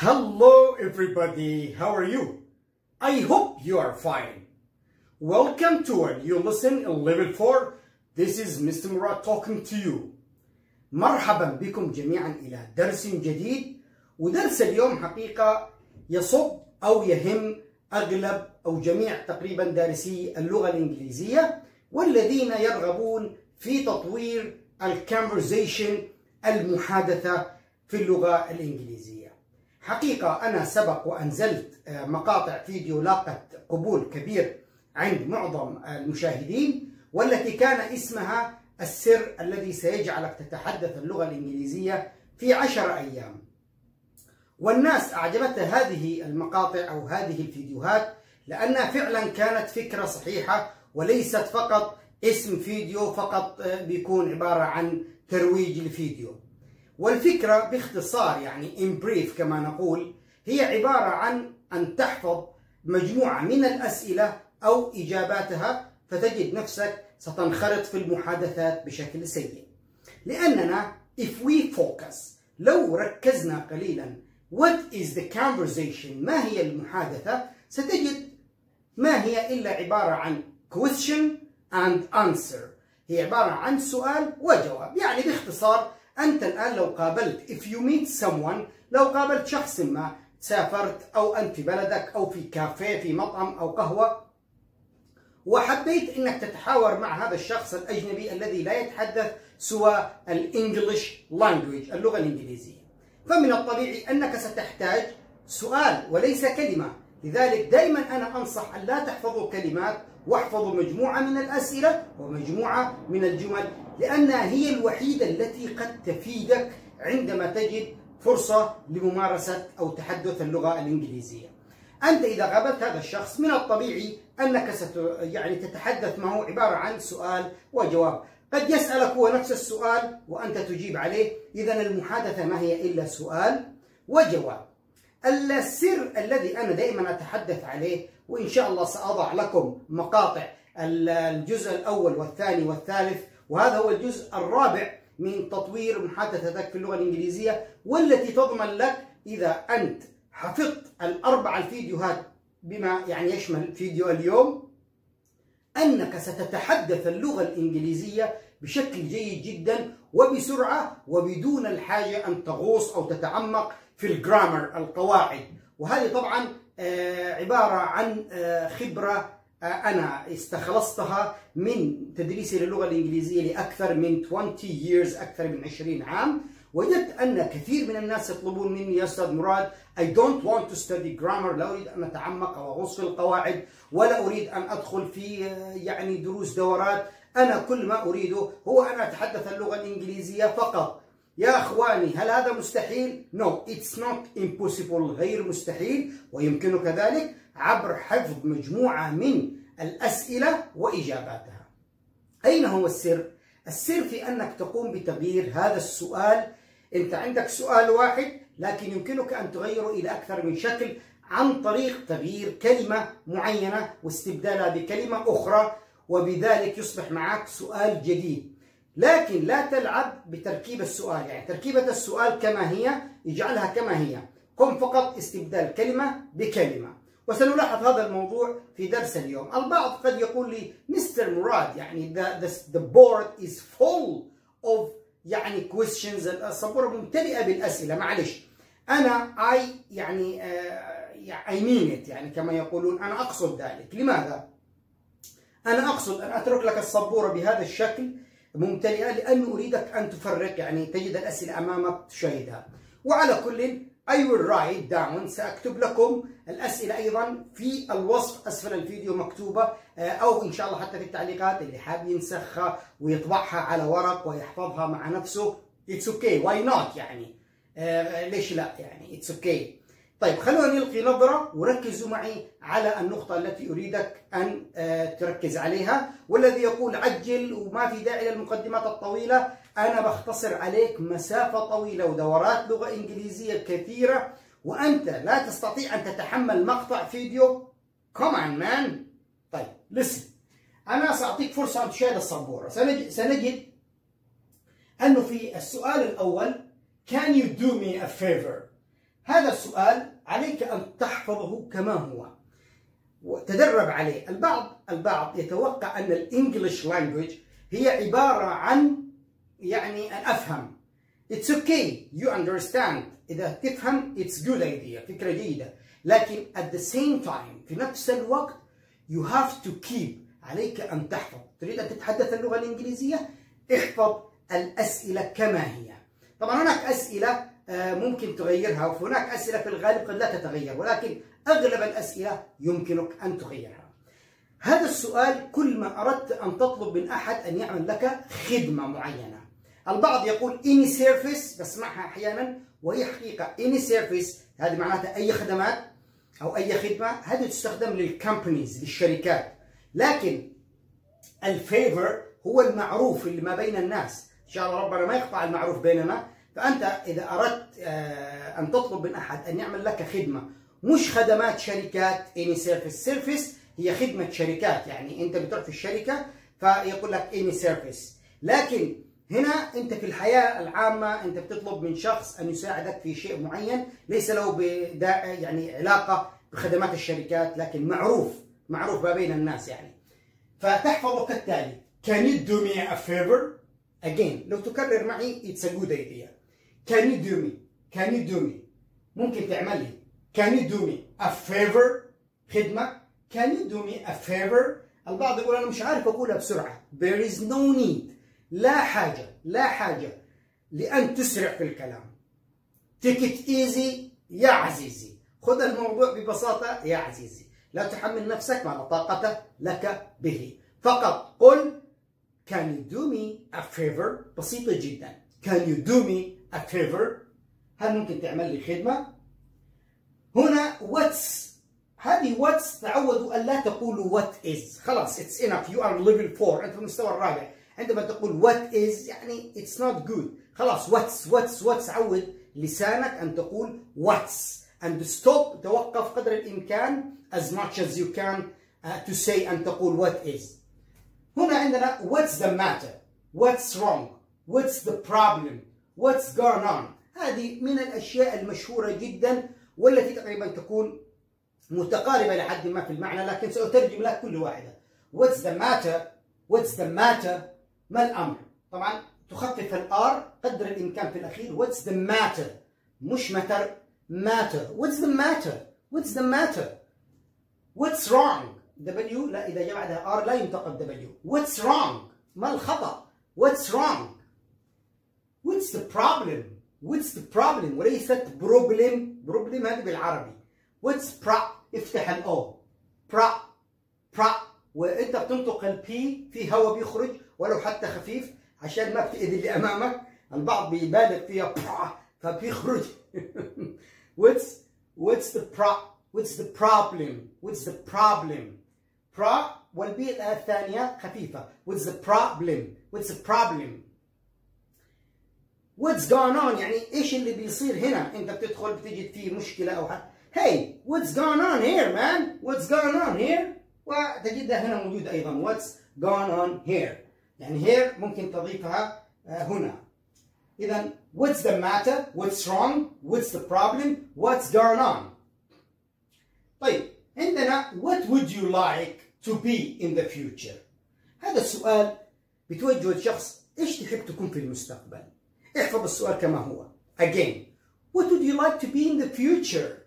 Hello everybody, how are you? I hope you are fine. Welcome to a new lesson in level 4. This is Mr. Murad talking to you. مرحبا بكم جميعا إلى درس جديد ودرس اليوم حقيقة يصب أو يهم أغلب أو جميع تقريبا دارسي اللغة الإنجليزية والذين يرغبون في تطوير الكونفرزيشن المحادثة في اللغة الإنجليزية حقيقة أنا سبق وأنزلت مقاطع فيديو لاقت قبول كبير عند معظم المشاهدين والتي كان اسمها السر الذي سيجعلك تتحدث اللغة الإنجليزية في عشر أيام. والناس أعجبتها هذه المقاطع أو هذه الفيديوهات لأنها فعلا كانت فكرة صحيحة وليست فقط اسم فيديو فقط بيكون عبارة عن ترويج الفيديو والفكرة باختصار يعني in brief كما نقول هي عبارة عن أن تحفظ مجموعة من الأسئلة أو إجاباتها فتجد نفسك ستنخرط في المحادثات بشكل سيء. لأننا if we focus لو ركزنا قليلا what is the conversation ما هي المحادثة ستجد ما هي إلا عبارة عن question and answer. هي عبارة عن سؤال وجواب. يعني باختصار أنت الآن لو قابلت if you meet someone لو قابلت شخص ما سافرت أو أنت في بلدك أو في كافيه في مطعم أو قهوة وحبيت أنك تتحاور مع هذا الشخص الأجنبي الذي لا يتحدث سوى الإنجليش لانجويج اللغة الإنجليزية. فمن الطبيعي أنك ستحتاج سؤال وليس كلمة. لذلك دائما أنا أنصح أن لا تحفظوا كلمات واحفظوا مجموعة من الأسئلة ومجموعة من الجمل لأنها هي الوحيدة التي قد تفيدك عندما تجد فرصة لممارسة أو تحدث اللغة الإنجليزية. أنت إذا قابلت هذا الشخص من الطبيعي أنك ست يعني تتحدث معه عبارة عن سؤال وجواب. قد يسألك هو نفس السؤال وأنت تجيب عليه إذا المحادثة ما هي إلا سؤال وجواب. السر الذي أنا دائما أتحدث عليه وإن شاء الله سأضع لكم مقاطع الجزء الأول والثاني والثالث وهذا هو الجزء الرابع من تطوير محادثتك في اللغة الإنجليزية والتي تضمن لك إذا أنت حفظت الأربع الفيديوهات بما يعني يشمل فيديو اليوم أنك ستتحدث اللغة الإنجليزية بشكل جيد جدا وبسرعة وبدون الحاجة أن تغوص أو تتعمق في الجرامر القواعد. وهذه طبعا عبارة عن خبرة أنا استخلصتها من تدريسي للغة الإنجليزية لأكثر من 20 years أكثر من 20 عام. وجدت أن كثير من الناس يطلبون مني يا أستاذ مراد I don't want to study grammar لا أريد أن أتعمق أو أغوص في القواعد ولا أريد أن أدخل في يعني دروس دورات. أنا كل ما أريده هو أن أتحدث اللغة الإنجليزية فقط. يا أخواني هل هذا مستحيل؟ No, it's not impossible غير مستحيل ويمكنك ذلك عبر حفظ مجموعة من الأسئلة وإجاباتها أين هو السر؟ السر في أنك تقوم بتغيير هذا السؤال أنت عندك سؤال واحد لكن يمكنك أن تغيره إلى أكثر من شكل عن طريق تغيير كلمة معينة واستبدالها بكلمة أخرى وبذلك يصبح معك سؤال جديد لكن لا تلعب بتركيب السؤال. يعني تركيبة السؤال كما هي اجعلها كما هي. قم فقط استبدال كلمة بكلمة. وسنلاحظ هذا الموضوع في درس اليوم. البعض قد يقول لي مستر مراد يعني the, the, the board is full of يعني questions السبورة ممتلئة بالأسئلة. معلش. أنا I يعني uh, I mean it. يعني كما يقولون أنا أقصد ذلك. لماذا؟ أنا أقصد أن أترك لك السبورة بهذا الشكل ممتلئة لأنه أريدك أن تفرق يعني تجد الأسئلة أمامك تشاهدها وعلى كل I will write down سأكتب لكم الأسئلة أيضا في الوصف أسفل الفيديو مكتوبة أو إن شاء الله حتى في التعليقات اللي حاب ينسخها ويطبعها على ورق ويحفظها مع نفسه It's okay why not يعني؟ ليش لا يعني؟ It's okay. طيب خلونا نلقي نظرة وركزوا معي على النقطة التي أريدك أن تركز عليها. والذي يقول عجل وما في داعي للمقدمات الطويلة. أنا بختصر عليك مسافة طويلة ودورات لغة إنجليزية كثيرة وأنت لا تستطيع أن تتحمل مقطع فيديو. On man. طيب listen. أنا سأعطيك فرصة أن تشاهد السبورة سنجد أنه في السؤال الأول Can you do me a favor? هذا السؤال عليك أن تحفظه كما هو. وتدرب عليه. البعض البعض يتوقع أن الإنجليش لانجويج هي عبارة عن يعني أن أفهم. It's okay. You understand. إذا تفهم it's good idea. فكرة جيدة. لكن at the same time في نفس الوقت you have to keep. عليك أن تحفظ. تريد أن تتحدث اللغة الإنجليزية؟ احفظ الأسئلة كما هي. طبعا هناك أسئلة ممكن تغيرها. وهناك أسئلة في الغالب قد لا تتغير ولكن أغلب الأسئلة يمكنك أن تغيرها. هذا السؤال كل ما أردت أن تطلب من أحد أن يعمل لك خدمة معينة. البعض يقول any service بسمعها أحيانا وهي حقيقة. any service هذه معناتها أي خدمات أو أي خدمة هذه تستخدم للكمبانيز للشركات. لكن الفيفر هو المعروف اللي ما بين الناس. إن شاء الله ربنا ما يقطع المعروف بيننا. فأنت إذا أردت آه، أن تطلب من أحد أن يعمل لك خدمة مش خدمات شركات any service service هي خدمة شركات يعني أنت بتروح في الشركة فيقول لك any service لكن هنا أنت في الحياة العامة أنت بتطلب من شخص أن يساعدك في شيء معين ليس له يعني علاقة بخدمات الشركات لكن معروف معروف ما بين الناس يعني. فتحفظه كالتالي Can you do me a favor? Again لو تكرر معي it's a good idea. Can you do me? Can you do me? ممكن تعمل لي Can you do me a favor? خدمة Can you do me a favor? البعض يقول أنا مش عارف أقولها بسرعة There is no need لا حاجة لا حاجة لأن تسرع في الكلام Take it easy يا عزيزي خذ الموضوع ببساطة يا عزيزي لا تحمل نفسك ما لا طاقة لك به فقط قل Can you do me a favor بسيطة جدا Can you do me a favor هل ممكن تعمل لي خدمة هنا what's هذه what's تعودوا أن لا تقولوا what is خلاص it's enough you are level 4 أنت في المستوى الرابع عندما تقول what is يعني it's not good خلاص what's what's what's عود لسانك أن تقول what's and stop توقف قدر الإمكان as much as you can uh, to say أن تقول what is هنا عندنا what's the matter what's wrong what's the problem what's going on? هذه من الأشياء المشهورة جدا والتي تقريبا تكون متقاربة لحد ما في المعنى لكن سأترجم لك كل واحدة. What's the matter? What's the matter? ما الأمر؟ طبعا تخفف الآر قدر الإمكان في الأخير. What's the matter مش matter matter. What's the matter? What's the matter? What's wrong W لا إذا جاء بعدها R لا ينطق W. What's wrong ما الخطأ؟ What's wrong what's the problem what's the problem وليست problem problem هذه بالعربي what's pro افتح الأو pro pro وانت بتنطق البي في هواء بيخرج ولو حتى خفيف عشان ما بتأذي اللي امامك البعض بيبالغ فيها فبيخرج what's what's the pro what's the problem what's the problem pro والبي الثانية خفيفة what's the problem what's the problem what's going on يعني إيش اللي بيصير هنا؟ أنت بتدخل بتجد في مشكلة أو حاجة. هي what's going on here man what's going on here وتجدها هنا موجود أيضا. what's going on here يعني here ممكن تضيفها آه، هنا. اذا what's the matter what's wrong what's the problem what's going on طيب عندنا what would you like to be in the future هذا السؤال بتوجه الشخص إيش تحب تكون في المستقبل؟ احفظ السؤال كما هو again what would you like to be in the future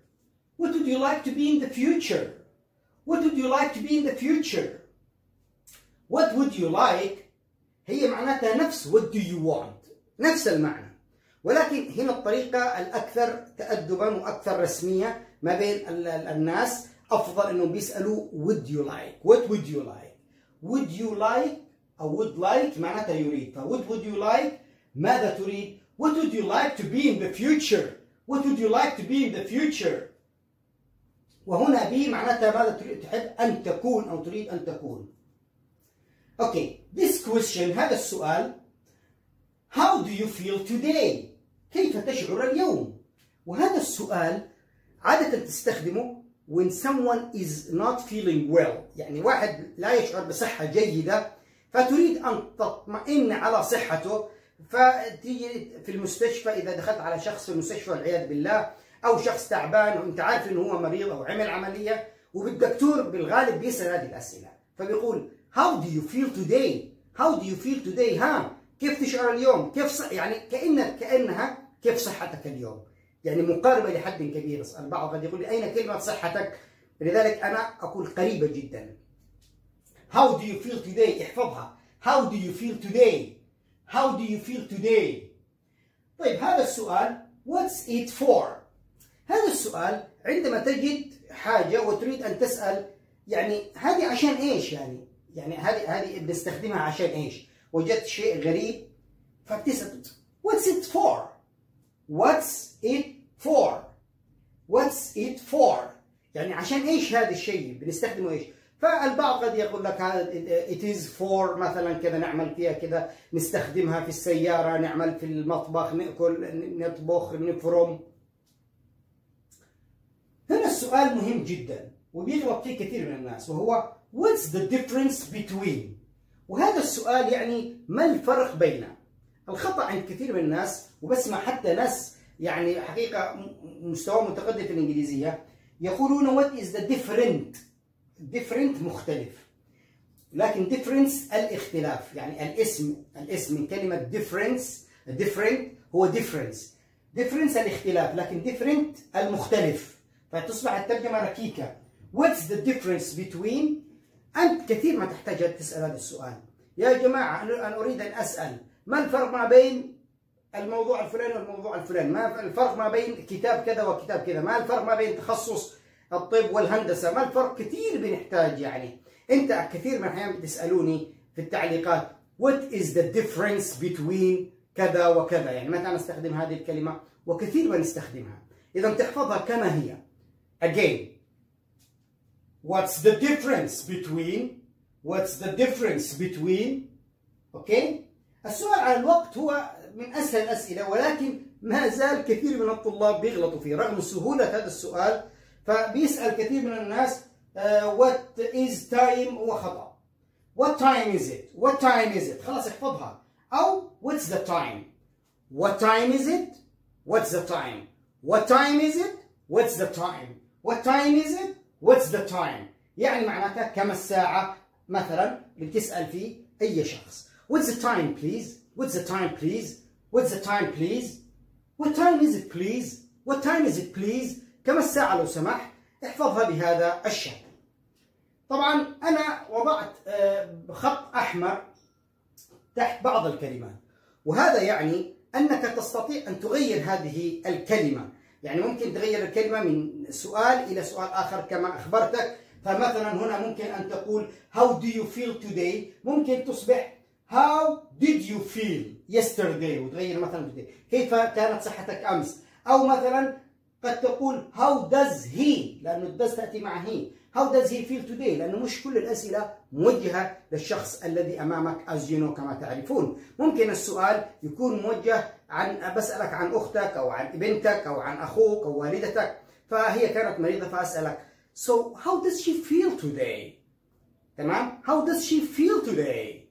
what would you like to be in the future what would you like to be in the future what would you like هي معناتها نفس what do you want نفس المعنى ولكن هنا الطريقة الأكثر تأدبا وأكثر رسمية ما بين الناس أفضل أنهم بيسألوا would you like what would you like would you like أو would like معناتها يريد would would you like ماذا تريد؟ What would you like to be in the future? What would you like to be in the future? وهنا be معناتها ماذا تريد؟ تحب أن تكون أو تريد أن تكون. Okay, this question هذا السؤال. How do you feel today? كيف تشعر اليوم؟ وهذا السؤال عادة تستخدمه when someone is not feeling well. يعني واحد لا يشعر بصحة جيدة فتريد أن تطمئن على صحته فتيجي في المستشفى إذا دخلت على شخص في المستشفى والعياذ بالله أو شخص تعبان وأنت عارف إنه هو مريض أو عمل عملية والدكتور بالغالب بيسأل هذه الأسئلة. فبيقول how do you feel today? How do you feel today ها كيف تشعر اليوم؟ كيف صح يعني كأن كأنها كيف صحتك اليوم؟ يعني مقاربة لحد كبير. البعض قد يقول لي أين كلمة صحتك؟ لذلك أنا أقول قريبة جدا. How do you feel today احفظها. How do you feel today? How do you feel today? طيب هذا السؤال what's it for? هذا السؤال عندما تجد حاجة وتريد أن تسأل يعني هذه عشان إيش يعني؟ يعني هذه هذه بنستخدمها عشان إيش؟ وجدت شيء غريب فبتسأل. What's it for? What's it for? What's it for? يعني عشان إيش هذا الشيء؟ بنستخدمه إيش؟ فالبعض قد يقول لك it is for مثلا كذا نعمل فيها كذا نستخدمها في السيارة نعمل في المطبخ نأكل نطبخ نفرم. هنا السؤال مهم جدا وبيغلط فيه كثير من الناس وهو what's the difference between وهذا السؤال يعني ما الفرق بين الخطأ عند كثير من الناس وبسمع حتى ناس يعني حقيقة مستوى متقدم في الإنجليزية يقولون what is the different different مختلف. لكن difference الاختلاف. يعني الاسم الاسم من كلمة difference different هو difference. difference الاختلاف لكن different المختلف. فتصبح الترجمة ركيكة. What's the difference between أنت كثير ما تحتاج تسأل هذا السؤال. يا جماعة أنا أريد أن أسأل ما الفرق ما بين الموضوع الفلاني والموضوع الفلاني؟ ما الفرق ما بين كتاب كذا وكتاب كذا؟ ما الفرق ما بين تخصص الطب والهندسة ما الفرق؟ كثير بنحتاج يعني. انت كثير من الأحيان بتسألوني في التعليقات what is the difference between كذا وكذا؟ يعني متى نستخدم هذه الكلمة؟ وكثير ما نستخدمها. إذا تحفظها كما هي. Again what's the difference between what's the difference between okay السؤال على الوقت هو من أسهل الأسئلة ولكن ما زال كثير من الطلاب بيغلطوا فيه رغم سهولة هذا السؤال فبيسأل كثير من الناس what is time هو خطأ. what time is it what time is it خلاص احفظها. أو what's the time what time is it what's the time what time is it what's the time what time is it what's the time يعني معناتها كم الساعة مثلا بتسأل في أي شخص. what's the time please what's the time please what's the time please what time is it please what time is it please كم الساعة لو سمحت احفظها بهذا الشكل. طبعا أنا وضعت خط أحمر تحت بعض الكلمات. وهذا يعني أنك تستطيع أن تغير هذه الكلمة. يعني ممكن تغير الكلمة من سؤال إلى سؤال آخر كما أخبرتك. فمثلا هنا ممكن أن تقول how do you feel today? ممكن تصبح how did you feel yesterday? وتغير مثلا كيف كانت صحتك أمس؟ أو مثلا قد تقول how does he? لأنه does تأتي مع he. How does he feel today? لأنه مش كل الأسئلة موجهة للشخص الذي أمامك as you know كما تعرفون. ممكن السؤال يكون موجه عن بسألك عن أختك أو عن بنتك أو عن أخوك أو والدتك. فهي كانت مريضة فأسألك so how does she feel today? تمام؟ How does she feel today?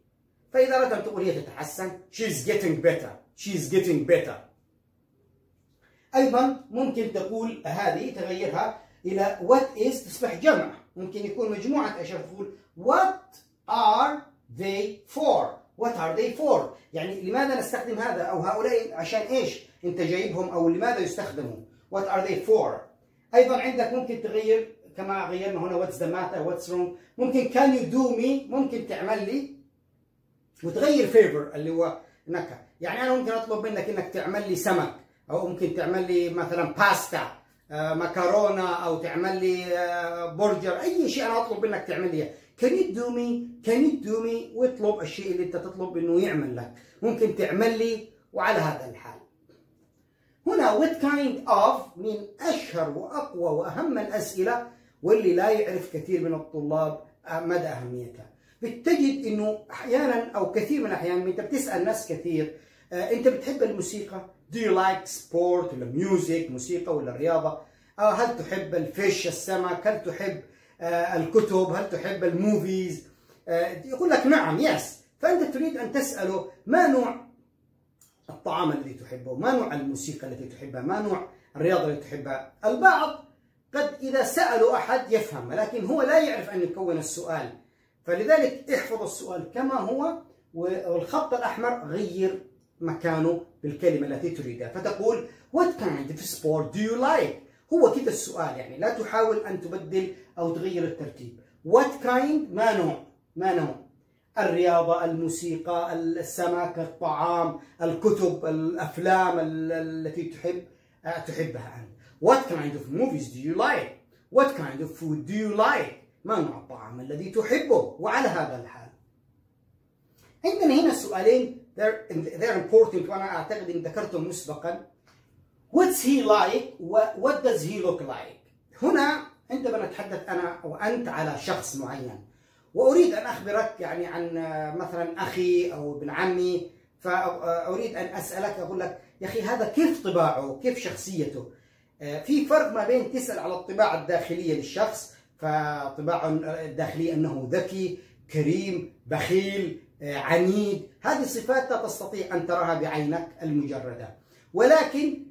فإذا أردت أن تقول هي تتحسن she's getting better. She's getting better. أيضا ممكن تقول هذه تغيرها إلى what is تصبح جمع. ممكن يكون مجموعة أشياء تقول what are they for what are they for يعني لماذا نستخدم هذا أو هؤلاء؟ عشان إيش؟ أنت جايبهم أو لماذا يستخدموا what are they for أيضا عندك ممكن تغير كما غيرنا هنا what's the matter what's wrong. ممكن can you do me ممكن تعمل لي. وتغير favor اللي هو نكهة يعني أنا ممكن أطلب منك إنك تعمل لي سمك. أو ممكن تعمل لي مثلا باستا مكرونة أو تعمل لي برجر أي شيء أنا أطلب منك تعمل لي can you do me واطلب الشيء اللي أنت تطلب إنه يعمل لك. ممكن تعمل لي وعلى هذا الحال. هنا what kind of من أشهر وأقوى وأهم الأسئلة واللي لا يعرف كثير من الطلاب مدى أهميتها. بتجد إنه أحيانا أو كثير من الأحيان أنت بتسأل ناس كثير أنت بتحب الموسيقى؟ Do you like sport ولا music موسيقى ولا رياضة؟ هل تحب ال fish السمك؟ هل تحب الكتب؟ هل تحب ال movies؟ يقول لك نعم yes فأنت تريد أن تسأله ما نوع الطعام الذي تحبه؟ ما نوع الموسيقى التي تحبها؟ ما نوع الرياضة اللي تحبها؟ البعض قد إذا سألوا أحد يفهم لكن هو لا يعرف أن يكون السؤال. فلذلك احفظ السؤال كما هو والخط الأحمر غير مكانه بالكلمة التي تريدها. فتقول What kind of sport do you like؟ هو كده السؤال يعني. لا تحاول أن تبدل أو تغير الترتيب. What kind? ما نوع. ما نوع. الرياضة الموسيقى السمك الطعام الكتب الأفلام التي تحب تحبها أنت. What kind of movies do you like? What kind of food do you like? ما نوع الطعام الذي تحبه. وعلى هذا الحال. عندنا هنا سؤالين they're, important وأنا أعتقد أن ذكرتهم مسبقا. What's he like? What does he look like? هنا عندما نتحدث أنا وأنت على شخص معين. وأريد أن أخبرك يعني عن مثلا أخي أو ابن عمي. فأريد أن أسألك أقول لك يا أخي هذا كيف طباعه؟ كيف شخصيته؟ في فرق ما بين تسأل على الطباع الداخلية للشخص فطباعه الداخلية أنه ذكي كريم بخيل عنيد هذه صفات لا تستطيع أن تراها بعينك المجردة ولكن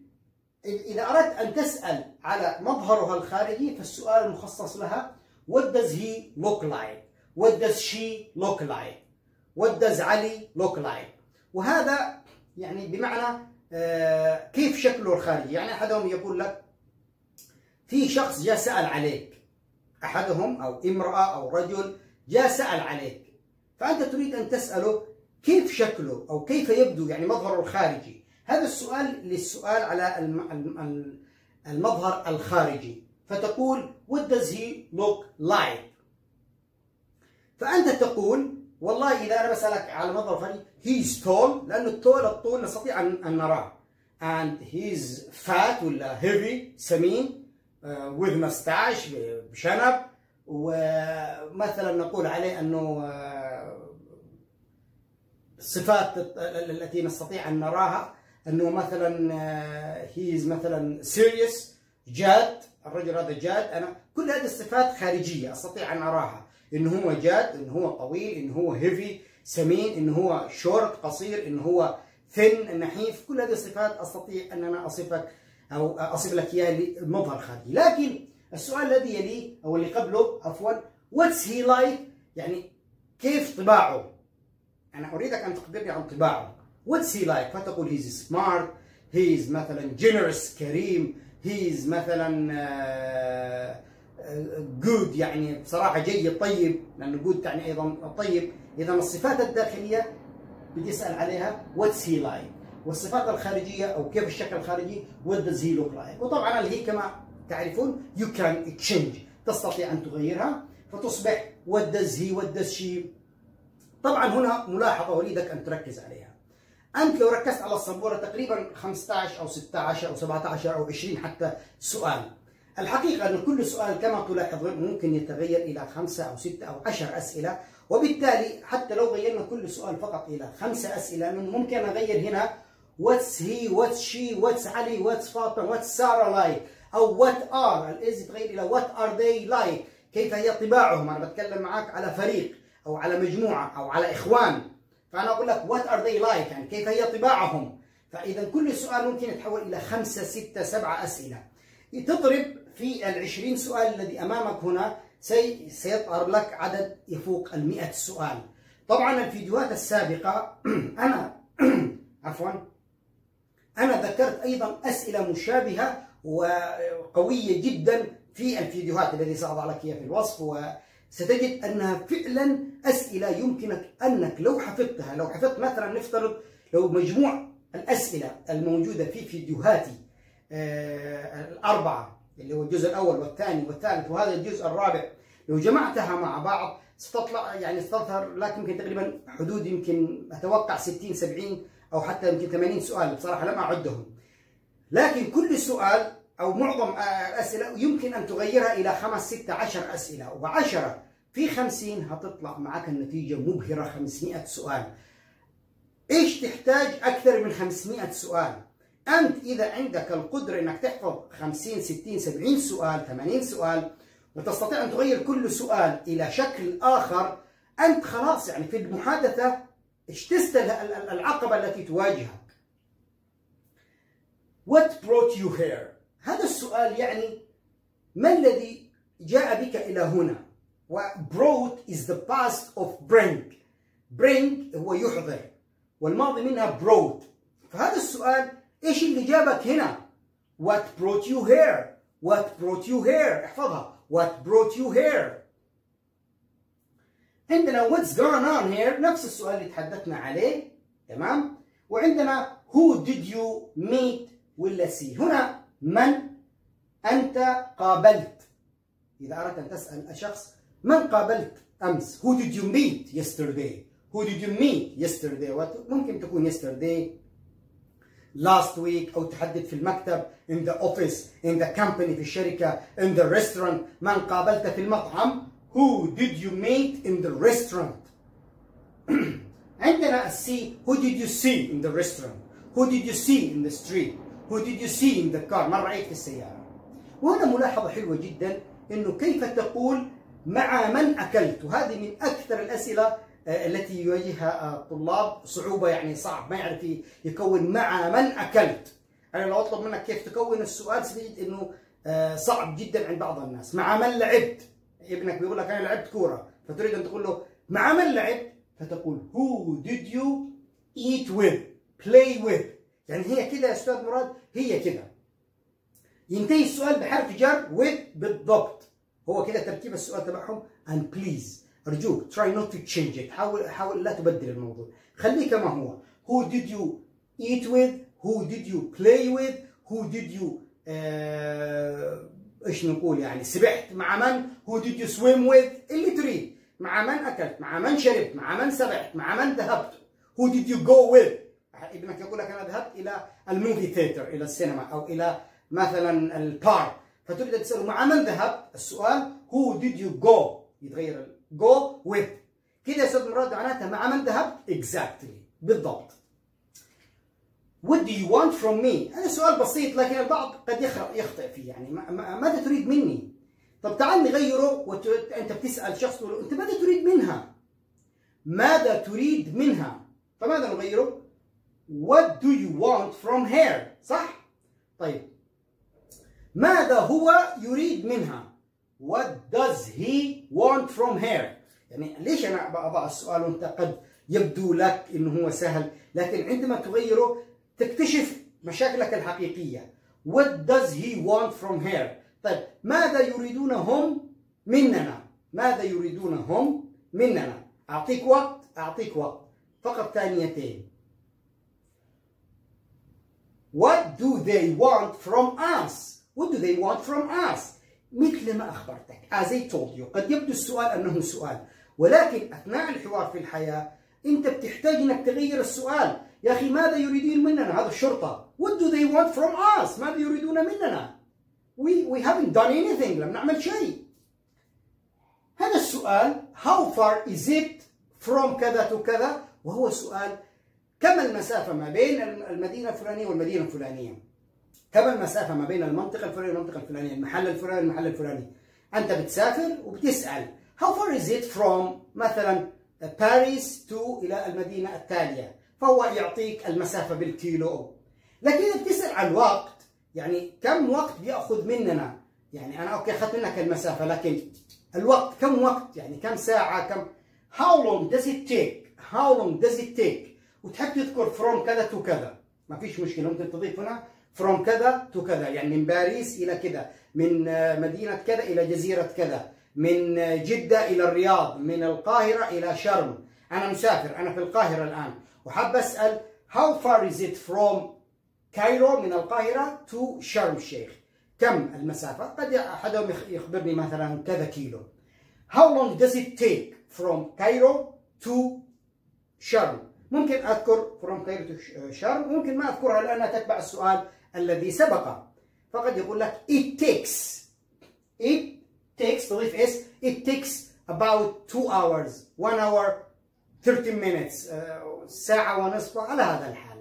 إذا أردت أن تسأل على مظهرها الخارجي فالسؤال المخصص لها What does he look like? What does she look like? What does علي look like? وهذا يعني بمعنى كيف شكله الخارجي يعني أحدهم يقول لك في شخص جاء سأل عليك أحدهم أو امرأة أو رجل جاء سأل عليك فأنت تريد أن تسأله كيف شكله أو كيف يبدو يعني مظهره الخارجي. هذا السؤال للسؤال على المظهر الخارجي. فتقول what does he look like? فأنت تقول والله إذا أنا بسألك على مظهر الخارجي he's tall. لأنه الطول الطول نستطيع أن نراه. And he's fat ولا heavy سمين uh, with mustache بشنب. ومثلا نقول عليه أنه الصفات التي نستطيع أن نراها أنه مثلا هيز مثلا serious جاد الرجل هذا جاد. أنا كل هذه الصفات خارجية أستطيع أن أراها. إنه هو جاد إنه هو طويل إنه هو هيفي سمين إنه هو شورت قصير إنه هو ثن نحيف. كل هذه الصفات أستطيع أن أنا أصفك أو أصف لك إياها لمظهر خارجي. لكن السؤال الذي يليه أو اللي قبله عفوا what's he like يعني كيف طباعه؟ أنا أريدك أن تخبرني عن طباعه. What's he like? فتقول he's smart? He's مثلا generous كريم. He's مثلا good. يعني بصراحة جيد طيب. لأنه good تعني أيضا طيب. إذا الصفات الداخلية بدي أسأل عليها. What's he like? والصفات الخارجية أو كيف الشكل الخارجي؟ What does he look like? وطبعا اللي هي كما تعرفون you can change. تستطيع أن تغيرها. فتصبح what does he what does she طبعا هنا ملاحظة أريدك أن تركز عليها. أنت لو ركزت على السبورة تقريبا 15 أو 16 أو 17 أو 20 حتى سؤال. الحقيقة أن كل سؤال كما تلاحظون ممكن يتغير إلى خمسة أو ستة أو عشر أسئلة وبالتالي حتى لو غيرنا كل سؤال فقط إلى خمسة أسئلة ممكن أغير هنا what's he what's she what's علي what's فاطمة what's سارة like أو what are الإز تغير إلى what are they like كيف هي طباعهم؟ أنا بتكلم معك على فريق. أو على مجموعة أو على إخوان. فأنا أقول لك what are they like? يعني كيف هي طباعهم؟ فإذا كل سؤال ممكن يتحول إلى خمسة ستة سبعة أسئلة. تضرب في العشرين سؤال الذي أمامك هنا. سي سيظهر لك عدد يفوق المئة سؤال. طبعا الفيديوهات السابقة أنا عفوا. أنا ذكرت أيضا أسئلة مشابهة وقوية جدا في الفيديوهات التي سأضع لك إياها في الوصف وستجد أنها فعلا أسئلة يمكنك أنك لو حفظتها لو حفظت مثلا نفترض لو مجموع الأسئلة الموجودة في فيديوهاتي آه الأربعة اللي هو الجزء الأول والثاني والثالث وهذا الجزء الرابع لو جمعتها مع بعض ستطلع يعني ستظهر لك يمكن تقريبا حدود يمكن أتوقع 60 70 أو حتى يمكن 80 سؤال بصراحة لم أعدهم. لكن كل سؤال أو معظم الأسئلة يمكن أن تغيرها إلى خمس ستة عشر أسئلة. وعشرة في خمسين هتطلع معك النتيجة مبهرة 500 سؤال. إيش تحتاج أكثر من 500 سؤال؟ أنت إذا عندك القدرة أنك تحفظ 50 60 70 سؤال 80 سؤال وتستطيع أن تغير كل سؤال إلى شكل آخر أنت خلاص يعني في المحادثة اجتزت العقبة التي تواجهك؟ What brought you here? هذا السؤال يعني ما الذي جاء بك إلى هنا؟ و brought is the past of bring bring هو يحضر والماضي منها brought فهذا السؤال إيش اللي جابك هنا؟ What brought you here? What brought you here احفظها. What brought you here? عندنا what's going on here نفس السؤال اللي تحدثنا عليه تمام؟ وعندنا who did you meet ولا see هنا من أنت قابلت إذا أردت أن تسأل شخص من قابلت أمس who did you meet yesterday who did you meet yesterday ممكن تكون yesterday last week أو تحدث في المكتب in the office in the company في الشركة in the restaurant من قابلت في المطعم who did you meet in the restaurant عندنا السي who did you see in the restaurant who did you see in the street who did you see in the car من رأيت في السيارة؟ وهنا ملاحظة حلوة جدا إنه كيف تقول مع من أكلت؟ وهذه من أكثر الأسئلة التي يواجهها الطلاب. صعوبة يعني صعب ما يعرف يكون مع من أكلت. أنا لو أطلب منك كيف تكون السؤال ستجد إنه صعب جدا عند بعض الناس. مع من لعبت؟ ابنك بيقول لك أنا لعبت كورة فتريد أن تقول له مع من لعبت؟ فتقول who did you eat with play with. يعني هي كده يا أستاذ مراد هي كده. ينتهي السؤال بحرف جر with بالضبط. هو كده ترتيب السؤال تبعهم. And please أرجوك try not to change it. حاول حاول لا تبدل الموضوع. خليه كما هو. Who did you eat with? Who did you play with? Who did you آه إيش نقول يعني سبحت مع من؟ Who did you swim with? اللي تريد. مع من أكلت؟ مع من شربت؟ مع من سبحت مع من ذهبت؟ Who did you go with? ابنك يقول لك أنا ذهبت إلى ال movie theater إلى السينما أو إلى مثلا البارك فتريد أن تساله مع من ذهبت السؤال who did you go يتغير go with. كده يا أستاذ مراد معناتها مع من ذهبت exactly. بالضبط. What do you want from me هذا سؤال بسيط لكن البعض قد يخطئ فيه. يعني ماذا تريد مني؟ طب تعال نغيره وانت بتسأل شخص تقول أنت ماذا تريد منها؟ ماذا تريد منها؟ فماذا نغيره؟ What do you want from her? صح؟ طيب. ماذا هو يريد منها؟ What does he want from her? يعني ليش أنا اضع السؤال وأنت قد يبدو لك إنه هو سهل لكن عندما تغيره تكتشف مشاكلك الحقيقية. What does he want from her? طيب ماذا يريدون هم مننا؟ ماذا يريدون هم مننا؟ أعطيك وقت؟ أعطيك وقت. فقط ثانيتين. What do they want from us? What do they want from us? مثل ما أخبرتك. As I told you قد يبدو السؤال أنه سؤال. ولكن أثناء الحوار في الحياة أنت بتحتاج أنك تغير السؤال. يا أخي ماذا يريدون مننا؟ هذا الشرطة. What do they want from us ماذا يريدون مننا? We, we haven't done anything. لم نعمل شيء. هذا السؤال how far is it from كذا to كذا? وهو سؤال كم المسافة ما بين المدينة الفلانية والمدينة الفلانية؟ كم المسافة ما بين المنطقة الفلانية والمنطقة الفلانية؟ المحل الفلاني والمحل الفلاني. أنت بتسافر وبتسأل. How far is it from مثلا باريس تو إلى المدينة التالية؟ فهو يعطيك المسافة بالكيلو. لكن إذا بتسأل عن الوقت يعني كم وقت بيأخذ مننا؟ يعني أنا okay أخذت منك المسافة لكن الوقت كم وقت؟ يعني كم ساعة؟ كم how long does it take? How long does it take وتحب تذكر from كذا to كذا. ما فيش مشكلة ممكن تضيف هنا from كذا to كذا. يعني من باريس إلى كذا من مدينة كذا إلى جزيرة كذا من جدة إلى الرياض من القاهرة إلى شرم. أنا مسافر أنا في القاهرة الآن. وحاب أسأل how far is it from Cairo من القاهرة to شرم الشيخ كم المسافة؟ قد أحدهم يخبرني مثلا كذا كيلو. How long does it take from Cairo to شرم؟ ممكن أذكر to شرم ممكن ما أذكرها لأنها تتبع السؤال الذي سبق. فقد يقول لك it takes it takes تضيف s it takes about two hours one hour 30 minutes ساعة ونصف على هذا الحال.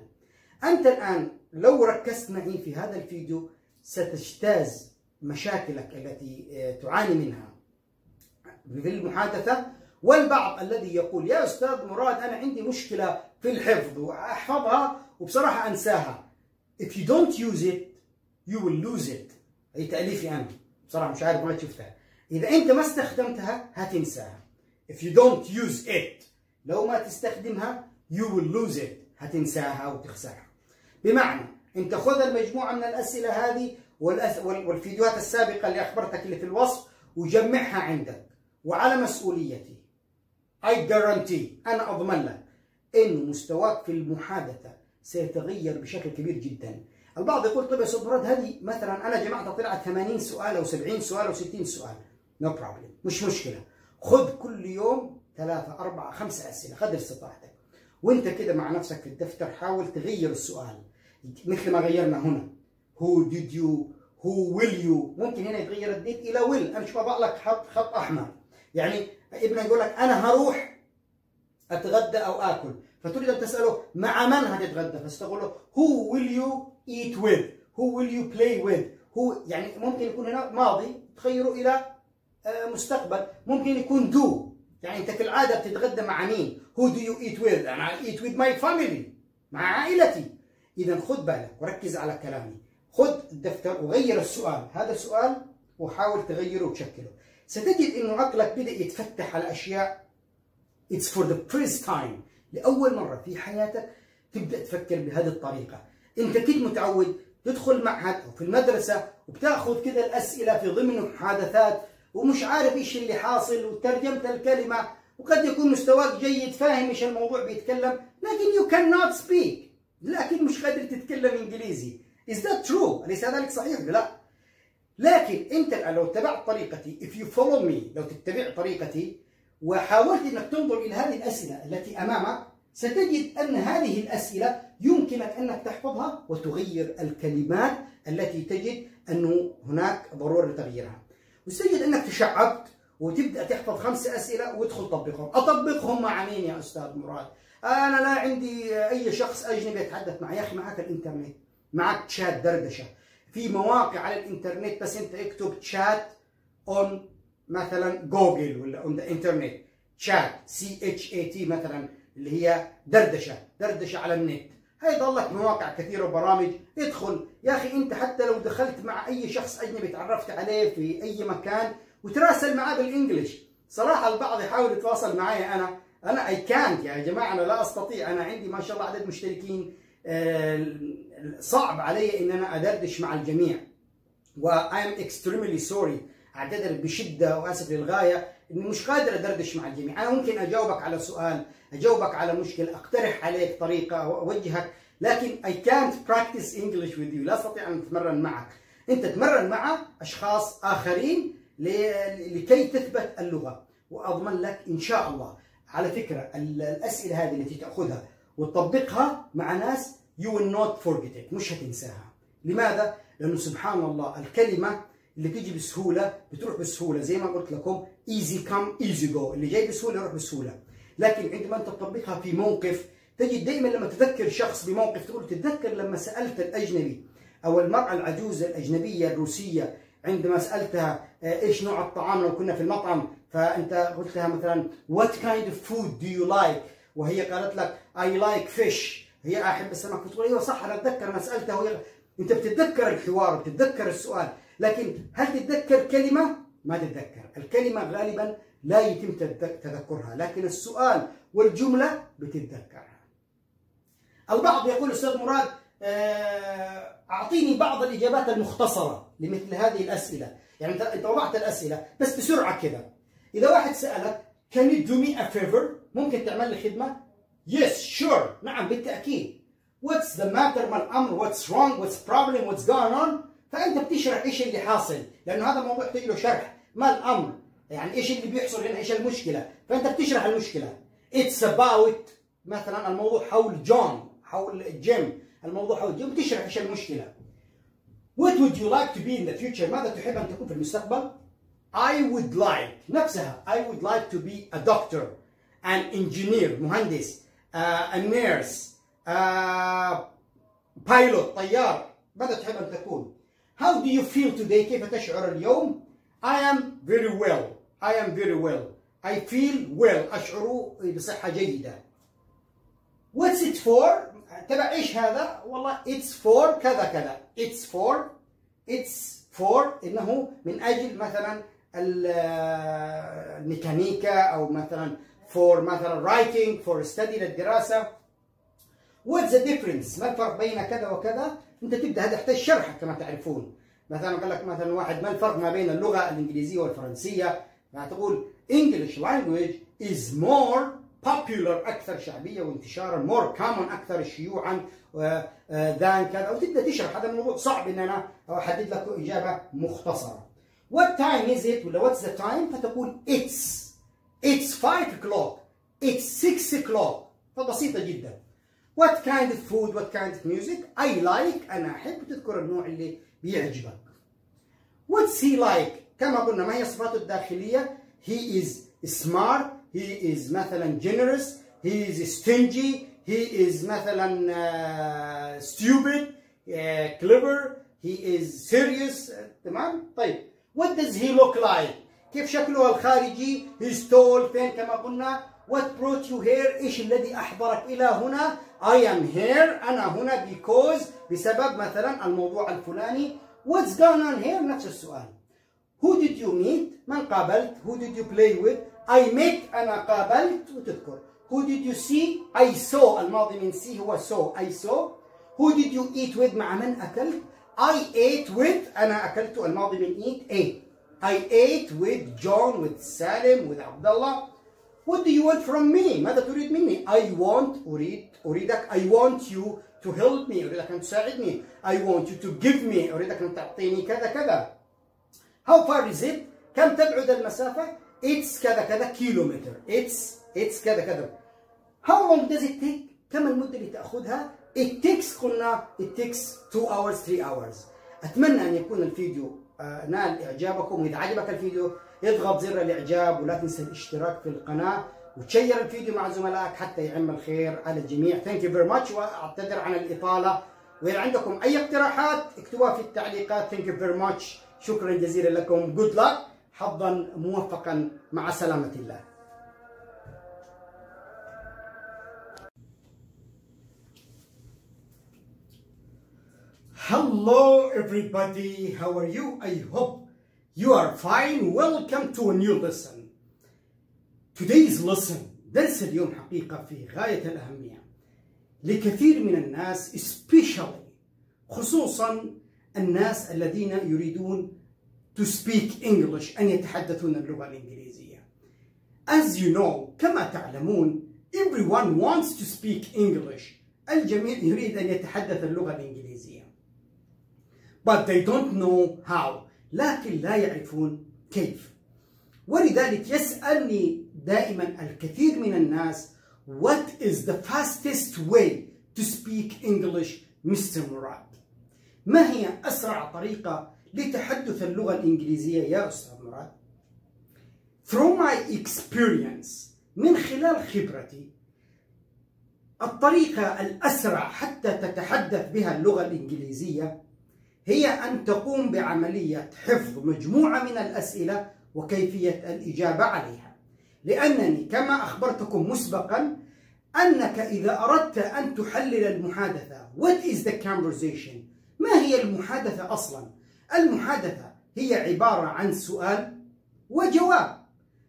أنت الآن لو ركزت معي في هذا الفيديو ستجتاز مشاكلك التي تعاني منها. في المحادثة والبعض الذي يقول يا أستاذ مراد أنا عندي مشكلة في الحفظ وأحفظها وبصراحة أنساها. If you don't use it you will lose it. هي تأليفي أنا. بصراحة مش عارف ما شفتها. إذا أنت ما استخدمتها هتنساها. If you don't use it لو ما تستخدمها you will lose it هتنساها وتخسرها. بمعنى أنت خذ المجموعة من الأسئلة هذه والأس... والفيديوهات السابقة اللي أخبرتك اللي في الوصف وجمعها عندك. وعلى مسؤوليتي. I guarantee أنا أضمن لك إن مستواك في المحادثة سيتغير بشكل كبير جدا. البعض يقول طيب يا أستاذ مراد هذه مثلا أنا جمعت طلعت 80 سؤال أو 70 سؤال أو 60 سؤال. No no problem مش مشكلة. خذ كل يوم ثلاثة أربعة خمسة أسئلة. قدر استطاعتك. وأنت كده مع نفسك في الدفتر حاول تغير السؤال. مثل ما غيرنا هنا. Who did you? Who will you? ممكن هنا يتغير ال did إلى will. أنا شوف أضع لك خط خط أحمر. يعني ابنك يقول لك أنا هروح أتغدى أو آكل. فتريد أن تسأله مع من هتتغدى؟ فتقول له who will you eat with? Who will you play with? Who يعني ممكن يكون هنا ماضي تغيره إلى مستقبل. ممكن يكون do. يعني أنت كالعادة بتتغدى مع مين؟ Who do you eat with? أنا eat with my family. مع عائلتي. إذا خذ بالك وركز على كلامي. خذ الدفتر وغير السؤال. هذا السؤال وحاول تغيره وتشكله. ستجد إنه عقلك بدأ يتفتح على أشياء. It's for the first time. لأول مرة في حياتك تبدأ تفكر بهذه الطريقة. أنت كنت متعود تدخل معهد أو في المدرسة وبتأخذ كذا الأسئلة في ضمن محادثات ومش عارف إيش اللي حاصل وترجمت الكلمة وقد يكون مستواك جيد فاهم إيش الموضوع بيتكلم لكن you cannot speak. لكن مش قادر تتكلم إنجليزي. Is that true? أليس ذلك صحيح؟ لا. لكن انت لو اتبعت طريقتي if you follow me لو تتبع طريقتي وحاولت إنك تنظر إلى هذه الأسئلة التي أمامك ستجد أن هذه الأسئلة يمكنك أنك تحفظها وتغير الكلمات التي تجد انه هناك ضرورة لتغييرها. وستجد أنك تشعبت وتبدأ تحفظ خمس أسئلة وتدخل تطبقهم، أطبقهم مع مين يا أستاذ مراد؟ أنا لا عندي أي شخص أجنبي يتحدث معي، يا أخي معك الإنترنت، معك تشات دردشة، في مواقع على الإنترنت بس أنت اكتب تشات on مثلا جوجل ولا on the internet chat C H A T مثلا اللي هي دردشة دردشة على النت. هيضلك مواقع كثيرة وبرامج. ادخل. يا أخي أنت حتى لو دخلت مع أي شخص أجنبي تعرفت عليه في أي مكان وتراسل معاه بال English صراحة البعض يحاول يتواصل معي أنا. أنا اي كانت يا جماعة أنا لا أستطيع. أنا عندي ما شاء الله عدد مشتركين. صعب علي إن أنا أدردش مع الجميع. و I am extremely sorry. أعتذر بشدة وأسف للغاية. اني مش قادر أدردش مع الجميع، أنا ممكن أجاوبك على سؤال، أجاوبك على مشكلة، أقترح عليك طريقة أوجهك، لكن I can't practice English with you، لا أستطيع أن أتمرن معك. أنت تمرن مع أشخاص آخرين لكي تثبت اللغة، وأضمن لك إن شاء الله. على فكرة الأسئلة هذه التي تأخذها وتطبقها مع ناس you will not forget it، مش هتنساها. لماذا؟ لأنه سبحان الله الكلمة اللي تيجي بسهولة بتروح بسهولة. زي ما قلت لكم ايزي كم ايزي جو اللي جاي بسهولة يروح بسهولة. لكن عندما أنت تطبقها في موقف تجد دائما لما تذكر شخص بموقف تقول تتذكر لما سألت الأجنبي أو المرأة العجوزة الأجنبية الروسية عندما سألتها إيش نوع الطعام؟ لو كنا في المطعم فأنت قلت لها مثلا what kind of food do you like? وهي قالت لك I like fish. هي أحب السمك. فتقول أيوه صح أنا أتذكر أنا سالتها وهي أنت بتتذكر الحوار بتتذكر السؤال. لكن هل تتذكر كلمة؟ ما تتذكر. الكلمة غالبا لا يتم تذكرها. لكن السؤال والجملة بتتذكرها. البعض يقول أستاذ مراد أعطيني بعض الإجابات المختصرة لمثل هذه الأسئلة. يعني أنت وضعت الأسئلة بس بسرعة كذا إذا واحد سألك Can you do me a favor؟ ممكن تعمل لي خدمة؟ Yes, sure. نعم بالتأكيد. What's the matter ما الأمر؟ What's wrong? What's problem? What's going on؟ فأنت بتشرح إيش اللي حاصل لأنه هذا الموضوع يحتاج له شرح. ما الأمر؟ يعني إيش اللي بيحصل هنا؟ إيش المشكلة؟ فأنت بتشرح المشكلة. It's about مثلا الموضوع حول جون حول الجيم الموضوع حول الجيم بتشرح إيش المشكلة. What would you like to be in the future ماذا تحب أن تكون في المستقبل؟ I would like نفسها I would like to be a doctor an engineer مهندس. آه، النيرس آه، بايلوت طيار ماذا تحب أن تكون؟ How do you feel today كيف تشعر اليوم؟ I am very well. I am very well. I feel well. أشعر بصحة جيدة. What's it for? تبع إيش هذا؟ والله it's for كذا كذا. It's for it's for إنه من أجل مثلا آه، الميكانيكا أو مثلا for مثلا writing for study للدراسة. What's the difference? ما الفرق بين كذا وكذا؟ أنت تبدأ هذا يحتاج شرح كما تعرفون. مثلا قال لك مثلا واحد ما الفرق ما بين اللغة الإنجليزية والفرنسية؟ تقول English language is more popular أكثر شعبية وانتشارا more common أكثر شيوعا ذان كذا. وتبدأ تشرح. هذا الموضوع صعب إن أنا أحدد لك إجابة مختصرة. What time is it ولا what's the time فتقول it's. it's 5 o'clock it's 6 o'clock فبسيطه جدا what kind of food what kind of music I like انا احب تذكر النوع اللي بيعجبك what's he like كما قلنا ما هي صفاته الداخليه he is smart he is مثلا generous he is stingy he is مثلا uh, stupid uh, clever he is serious uh, تمام طيب what does he look like كيف شكله الخارجي tall thin كما قلنا what brought you here إيش الذي احضرك إلى هنا I am here أنا هنا because بسبب مثلا الموضوع الفلاني what's going on here نفس السؤال who did you meet من قابلت who did you play with I met أنا قابلت وتذكر who did you see I saw الماضي من see هو saw I saw who did you eat with مع من أكلت I ate with أنا أكلت الماضي من eat ate I ate with John with Salim with عبد الله What do you want from me ماذا تريد مني I want أريد أريدك I want you to help me أريدك أن تساعدني I want you to give me أريدك أن تعطيني كذا كذا How far is it كم تبعد المسافة It's كذا كذا كيلومتر It's It's كذا كذا How long does it take كم المدة اللي تأخذها It takes قلنا It takes 2 hours 3 hours أتمنى أن يكون الفيديو نال إعجابكم. وإذا عجبك الفيديو اضغط زر الإعجاب ولا تنسى الاشتراك في القناة وتشير الفيديو مع زملائك حتى يعم الخير على الجميع. Thank you very much وأعتذر عن الإطالة. وإذا عندكم أي اقتراحات اكتبوها في التعليقات. Thank you very much شكرا جزيلا لكم. Good luck حظا موفقا. مع سلامة الله. Hello everybody, how are you? I hope you are fine. Welcome to a new lesson. Today's lesson درس اليوم حقيقة في غاية الأهمية لكثير من الناس especially خصوصا الناس الذين يريدون to speak English أن يتحدثون اللغة الإنجليزية. As you know كما تعلمون everyone wants to speak English. الجميع يريد أن يتحدث اللغة الإنجليزية. But they don't know how. لكن لا يعرفون كيف. ولذلك يسألني دائما الكثير من الناس What is the fastest way to speak English Mr. مراد؟ ما هي أسرع طريقة لتحدث اللغة الإنجليزية يا أستاذ مراد؟ Through my experience من خلال خبرتي الطريقة الأسرع حتى تتحدث بها اللغة الإنجليزية هي أن تقوم بعملية حفظ مجموعة من الأسئلة وكيفية الإجابة عليها لأنني كما أخبرتكم مسبقا أنك إذا أردت أن تحلل المحادثة What is the conversation؟ ما هي المحادثة أصلا؟ المحادثة هي عبارة عن سؤال وجواب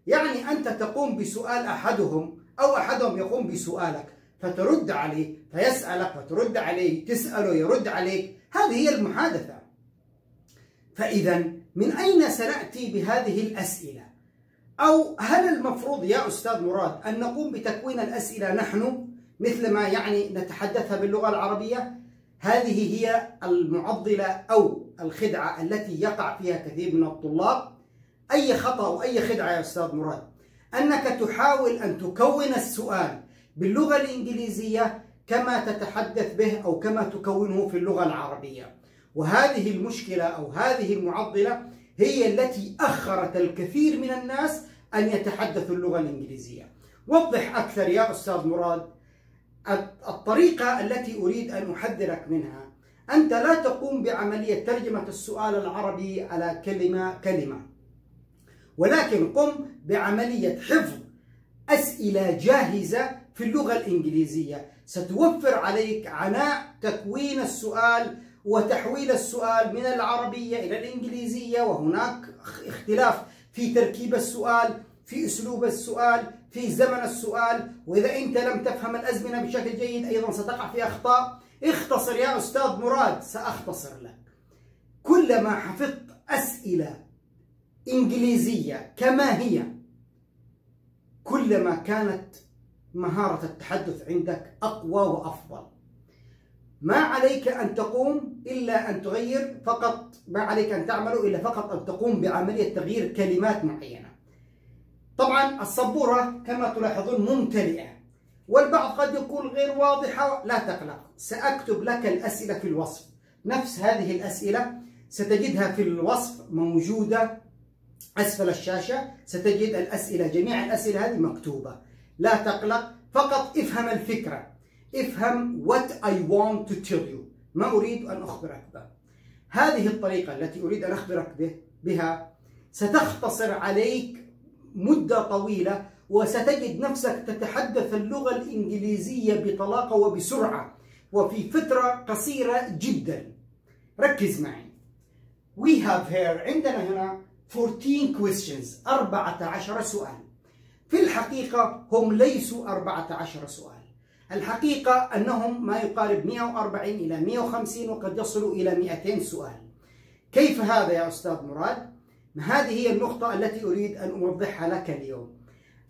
يعني أنت تقوم بسؤال أحدهم أو أحدهم يقوم بسؤالك فترد عليه فيسألك فترد عليه تسأله يرد عليك هذه هي المحادثة فإذا من أين سنأتي بهذه الأسئلة؟ أو هل المفروض يا أستاذ مراد أن نقوم بتكوين الأسئلة نحن مثل ما يعني نتحدثها باللغة العربية؟ هذه هي المعضلة أو الخدعة التي يقع فيها كثير من الطلاب أي خطأ أو أي خدعة يا أستاذ مراد أنك تحاول أن تكون السؤال باللغة الإنجليزية كما تتحدث به أو كما تكونه في اللغة العربية. وهذه المشكلة أو هذه المعضلة هي التي أخرت الكثير من الناس أن يتحدثوا اللغة الإنجليزية. وضح أكثر يا أستاذ مراد الطريقة التي أريد أن أحذرك منها. أنت لا تقوم بعملية ترجمة السؤال العربي على كلمة كلمة. ولكن قم بعملية حفظ أسئلة جاهزة في اللغة الإنجليزية. ستوفر عليك عناء تكوين السؤال وتحويل السؤال من العربية إلى الإنجليزية وهناك اختلاف في تركيب السؤال في أسلوب السؤال في زمن السؤال. وإذا أنت لم تفهم الأزمنة بشكل جيد أيضا ستقع في أخطاء. اختصر يا أستاذ مراد سأختصر لك. كلما حفظت أسئلة إنجليزية كما هي كلما كانت مهارة التحدث عندك أقوى وأفضل. ما عليك أن تقوم إلا أن تغير فقط ما عليك أن تعمله إلا فقط أن تقوم بعملية تغيير كلمات معينة. طبعا السبورة كما تلاحظون ممتلئة والبعض قد يقول غير واضحة لا تقلق. سأكتب لك الأسئلة في الوصف. نفس هذه الأسئلة ستجدها في الوصف موجودة أسفل الشاشة ستجد الأسئلة جميع الأسئلة هذه مكتوبة. لا تقلق فقط افهم الفكرة. افهم what I want to tell you. ما أريد أن أخبرك به. هذه الطريقة التي أريد أن أخبرك به بها ستختصر عليك مدة طويلة وستجد نفسك تتحدث اللغة الإنجليزية بطلاقة وبسرعة وفي فترة قصيرة جدا. ركز معي. We have here عندنا هنا 14 questions 14 سؤال. في الحقيقة هم ليسوا 14 سؤال. الحقيقة أنهم ما يقارب 140 إلى 150 وقد يصلوا إلى 200 سؤال. كيف هذا يا أستاذ مراد؟ هذه هي النقطة التي أريد أن أوضحها لك اليوم.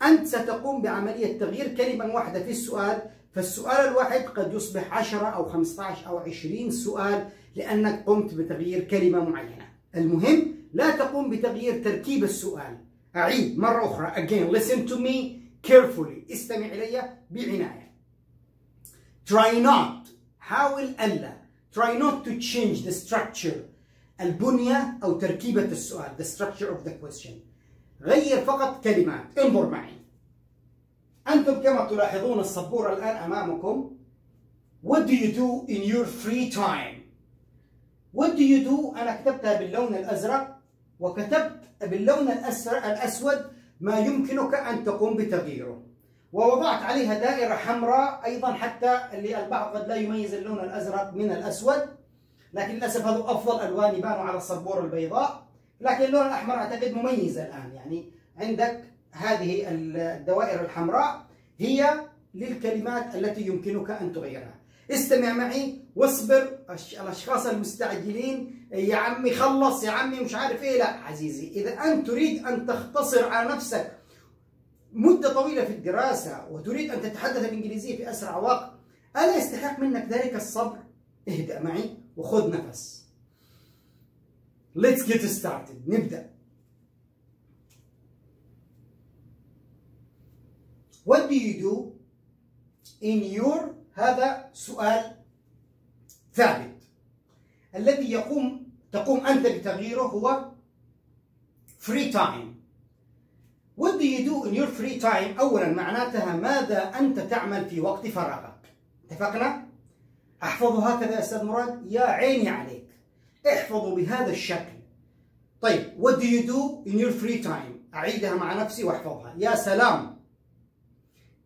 أنت ستقوم بعملية تغيير كلمة واحدة في السؤال فالسؤال الواحد قد يصبح 10 أو 15 أو 20 سؤال لأنك قمت بتغيير كلمة معينة. المهم لا تقوم بتغيير تركيب السؤال. أعيد مرة أخرى. Again listen to me carefully. استمع إلي بعناية. Try not. حاول ألا. Try not to change the structure. البنية أو تركيبة السؤال. The structure of the question. غير فقط كلمات. انظر معي. أنتم كما تلاحظون السبورة الآن أمامكم. What do you do in your free time? What do you do؟ أنا كتبتها باللون الأزرق وكتبت باللون الأسود ما يمكنك أن تقوم بتغييره. ووضعت عليها دائرة حمراء أيضا حتى اللي البعض قد لا يميز اللون الأزرق من الأسود لكن للأسف هذا أفضل ألوان يبانوا على السبورة البيضاء لكن اللون الأحمر أعتقد مميز الآن. يعني عندك هذه الدوائر الحمراء هي للكلمات التي يمكنك أن تغيرها. استمع معي واصبر الأشخاص المستعجلين يا عمي خلص يا عمي مش عارف إيه. لا عزيزي إذا أنت تريد أن تختصر على نفسك مدة طويلة في الدراسة وتريد أن تتحدث الإنجليزية في أسرع وقت ألا يستحق منك ذلك الصبر؟ اهدأ معي وخذ نفس. Let's get started. نبدأ. What do you do in your هذا سؤال ثابت. الذي يقوم تقوم أنت بتغييره هو free time. What do you do in your free time أولا معناتها ماذا أنت تعمل في وقت فراغك؟ اتفقنا؟ احفظوا هكذا يا أستاذ مراد؟ يا عيني عليك. احفظوا بهذا الشكل. طيب what do you do in your free time أعيدها مع نفسي وأحفظها. يا سلام.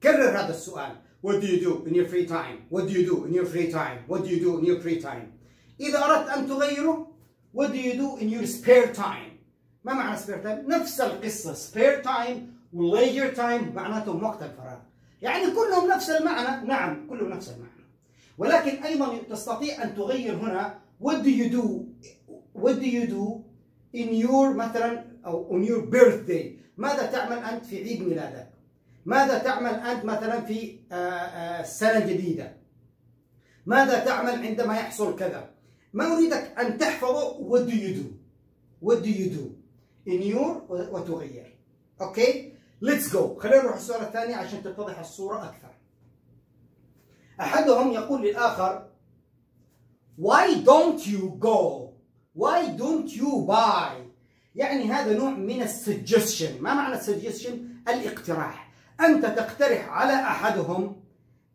كرر هذا السؤال. What do you do in your free time? What do you do in your free time? What do you do in your free time? إذا أردت أن تغيره What do you do in your spare time? ما معنى spare time؟ نفس القصة spare time و leisure time معناتهم وقت الفراغ. يعني كلهم نفس المعنى. نعم كلهم نفس المعنى. ولكن أيضا تستطيع أن تغير هنا What do you do What do you do in your مثلا أو on your birthday ماذا تعمل أنت في عيد ميلادك؟ ماذا تعمل أنت مثلا في السنة الجديدة ماذا تعمل عندما يحصل كذا؟ ما أريدك أن تحفظه what do you do? What do you do in your وتغير Okay let's go. خلينا نروح السؤال الثاني عشان تتضح الصورة أكثر. أحدهم يقول للآخر why don't you go? Why don't you buy? يعني هذا نوع من ال suggestion. ما معنى ال suggestion؟ الاقتراح. أنت تقترح على أحدهم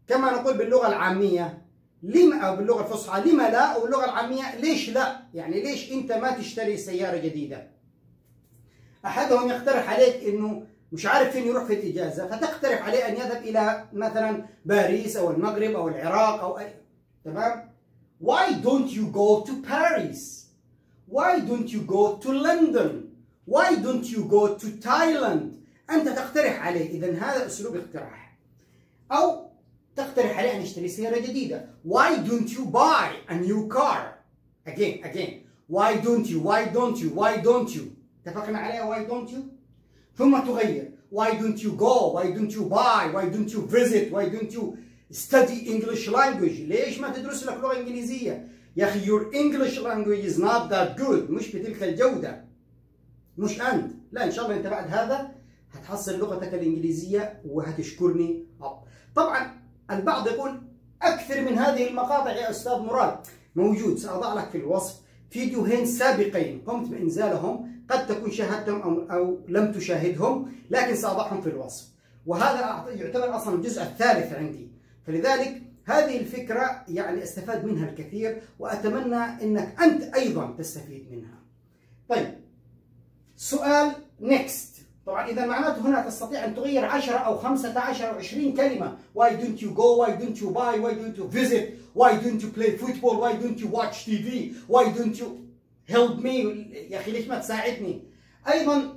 كما نقول باللغة العامية لما أو باللغة الفصحى لما لا أو باللغة العامية ليش لا؟ يعني ليش أنت ما تشتري سيارة جديدة؟ أحدهم يقترح عليك أنه مش عارف فين يروح في الإجازة فتقترح عليه أن يذهب إلى مثلا باريس أو المغرب أو العراق أو أي تمام؟ Why don't you go to Paris? Why don't you go to London? Why don't you go to Thailand? أنت تقترح عليه إذا هذا أسلوب اقتراح. أو تقترح عليه أن يشتري سيارة جديدة why don't you buy a new car again again why don't you why don't you why don't you اتفقنا عليها why don't you ثم تغير why don't you go why don't you buy why don't you visit why don't you study English language ليش ما تدرس لك لغة إنجليزية يا أخي your English language is not that good مش بتلك الجودة مش أنت لا إن شاء الله أنت بعد هذا هتحصل لغتك الإنجليزية وهتشكرني طبعا البعض يقول أكثر من هذه المقاطع يا أستاذ مراد. موجود سأضع لك في الوصف فيديوهين سابقين. قمت بإنزالهم قد تكون شاهدتهم أو, أو لم تشاهدهم لكن سأضعهم في الوصف. وهذا يعتبر أصلا الجزء الثالث عندي. فلذلك هذه الفكرة يعني أستفاد منها الكثير وأتمنى أنك أنت أيضا تستفيد منها. طيب سؤال next. طبعا إذا معناته هنا تستطيع أن تغير 10 أو 15 أو 20 كلمة. Why don't you go? Why don't you buy? Why don't you visit? Why don't you play football? Why don't you watch TV why don't you help me? يا أخي ليش ما تساعدني؟ أيضا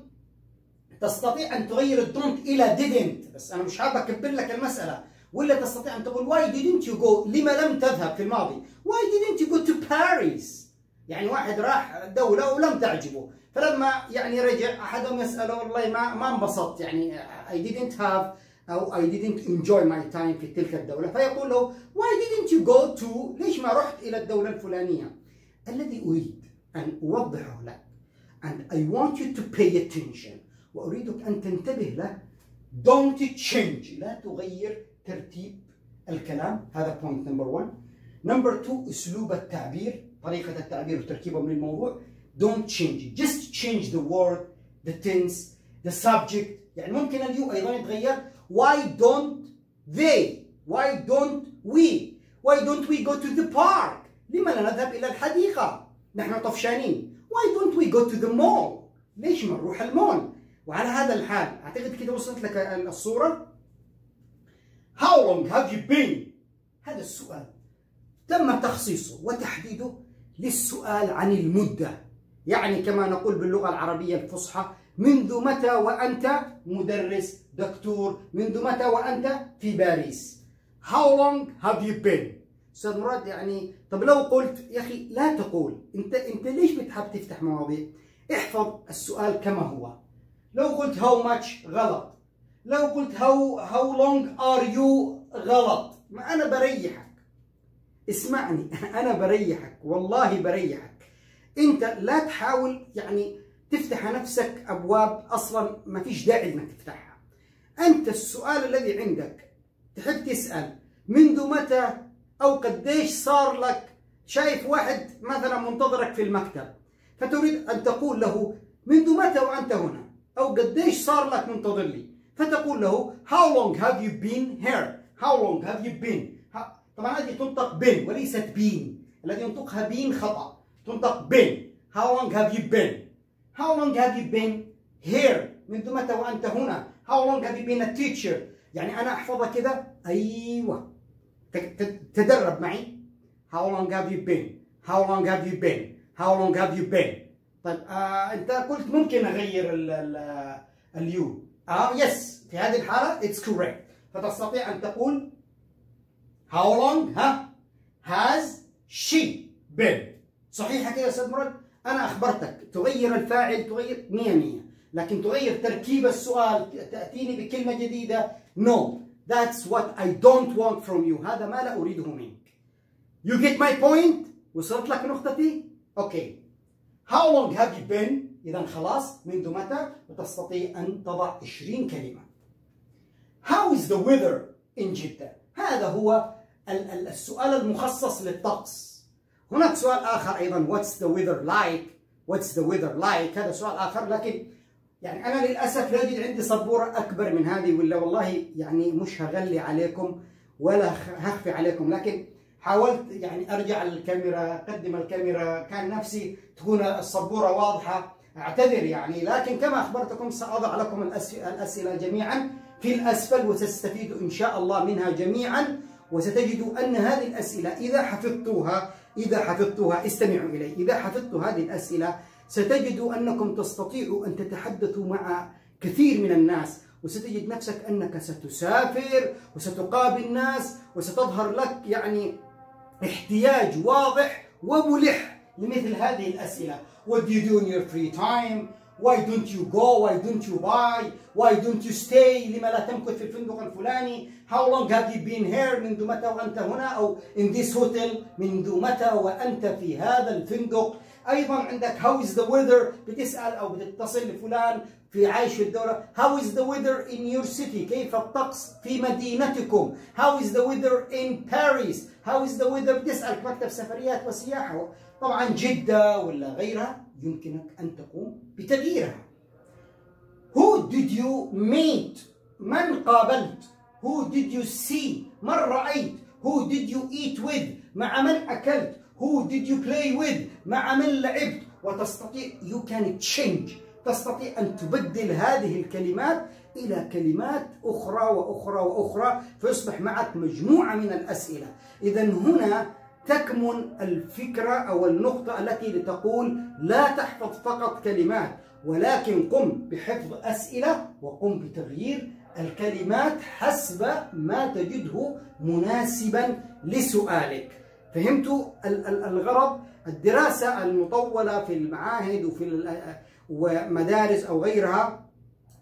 تستطيع أن تغير الدونت إلى didn't. بس أنا مش حابب أكبر لك المسألة. ولا تستطيع أن تقول why didn't you go? لما لم تذهب في الماضي. Why didn't you go to Paris? يعني واحد راح دولة ولم تعجبه. فلما يعني رجع أحدهم يسأله والله ما ما انبسطت يعني I didn't have أو I didn't enjoy my time في تلك الدولة. فيقول له why didn't you go to ليش ما رحت إلى الدولة الفلانية؟ الذي أريد أن أوضحه لك and I want you to pay attention وأريدك أن تنتبه له. Don't change لا تغير ترتيب الكلام. هذا point number one. Number two أسلوب التعبير طريقة التعبير وتركيبه من الموضوع. Don't change it. Just change the word the tense the subject. يعني ممكن اليو أيضا يتغير. Why don't they? Why don't we? Why don't we go to the park? لما لا نذهب إلى الحديقة؟ نحن طفشانين. Why don't we go to the mall? ليش ما نروح المول؟ وعلى هذا الحال أعتقد كده وصلت لك الصورة. How long have you been? هذا السؤال. تم تخصيصه وتحديده للسؤال عن المدة. يعني كما نقول باللغة العربية الفصحى منذ متى وأنت مدرس دكتور؟ منذ متى وأنت في باريس؟ How long have you been? أستاذ مراد يعني طب لو قلت يا أخي لا تقول. أنت أنت ليش بتحب تفتح مواضيع؟ احفظ السؤال كما هو. لو قلت how much غلط. لو قلت how how long are you غلط. ما أنا بريحك. اسمعني أنا بريحك والله بريحك. انت لا تحاول يعني تفتح نفسك أبواب أصلا ما فيش داعي إنك تفتحها. أنت السؤال الذي عندك تحب تسأل منذ متى أو قديش صار لك شايف واحد مثلا منتظرك في المكتب فتريد أن تقول له منذ متى وأنت هنا؟ أو قديش صار لك منتظر لي؟ فتقول له how long have you been here? How long have you been? طبعا هذه تنطق بين وليست بين. الذي ينطقها بين خطأ. تنطق been how long have you been how long have you been here منذ متى وأنت هنا how long have you been a teacher يعني أنا أحفظها كذا أيوة تدرب معي how long have you been how long have you been how long have you been طيب آه أنت قلت ممكن أغير ال ال اليو آه يس في هذه الحالة it's correct فتستطيع أن تقول how long ها has she been صحيحة كده يا أستاذ مراد؟ أنا أخبرتك تغير الفاعل تغير مية مية لكن تغير تركيب السؤال تأتيني بكلمة جديدة no that's what I don't want from you هذا ما لا أريده منك. You get my point وصلت لك نقطتي؟ أوكي. How long have you been إذا خلاص منذ متى؟ وتستطيع أن تضع 20 كلمة. How is the weather in جدة؟ هذا هو السؤال المخصص للطقس. هناك سؤال آخر أيضا. What's the weather like? What's the weather like هذا سؤال آخر لكن يعني أنا للأسف لا أجد عندي سبورة أكبر من هذه ولا والله يعني مش هغلي عليكم ولا هخفي عليكم. لكن حاولت يعني أرجع الكاميرا أقدم الكاميرا. كان نفسي تكون السبورة واضحة أعتذر يعني. لكن كما أخبرتكم سأضع لكم الأسئلة جميعا. في الأسفل وستستفيدوا إن شاء الله منها جميعا وستجدوا أن هذه الأسئلة إذا حفظتوها إذا حفظتها استمعوا إلي إذا حفظت هذه الأسئلة ستجدوا أنكم تستطيعوا أن تتحدثوا مع كثير من الناس وستجد نفسك أنك ستسافر وستقابل ناس وستظهر لك يعني احتياج واضح وملح لمثل هذه الأسئلة What do you do in your free time? Why don't you go? Why don't you buy? Why don't you stay? لما لا تمكث في الفندق الفلاني? How long have you been here? منذ متى وأنت هنا؟ أو in this hotel منذ متى وأنت في هذا الفندق؟ أيضا عندك how is the weather بتسأل أو بتتصل لفلان في عايش في الدولة how is the weather in your city كيف الطقس في مدينتكم how is the weather in Paris how is the weather بتسأل مكتب سفريات وسياحة طبعا جدة ولا غيرها يمكنك أن تقوم بتغييرها. Who did you meet? من قابلت؟ Who did you see? من رأيت؟ Who did you eat with? مع من أكلت؟ Who did you play with? مع من لعبت؟ وتستطيع you can change. تستطيع أن تبدل هذه الكلمات إلى كلمات أخرى وأخرى وأخرى فيصبح معك مجموعة من الأسئلة. إذا هنا تكمن الفكرة أو النقطة التي لتقول لا تحفظ فقط كلمات ولكن قم بحفظ أسئلة وقم بتغيير الكلمات حسب ما تجده مناسبا لسؤالك. فهمتوا الغرض؟ الدراسة المطولة في المعاهد وفي ومدارس أو غيرها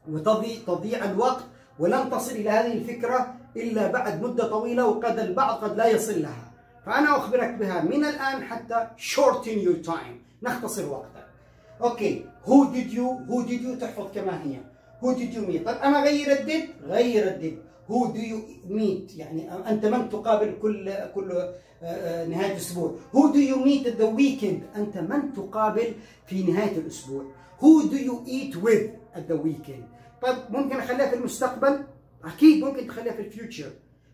وتضيع الوقت ولن تصل إلى هذه الفكرة إلا بعد مدة طويلة وقد البعض قد لا يصل لها فأنا أخبرك بها من الآن حتى shorten your time. نختصر وقتك. Okay. Who did you who did you تحفظ كما هي؟ Who did you meet طب أنا غير ال did؟ غير ال did. Who do you meet يعني أنت من تقابل كل كل آه، آه، نهاية الأسبوع. Do you meet at the weekend أنت من تقابل في نهاية الأسبوع. Who do you eat with the weekend طيب ممكن أخليها في المستقبل؟ أكيد ممكن تخليها في الفيوتشر.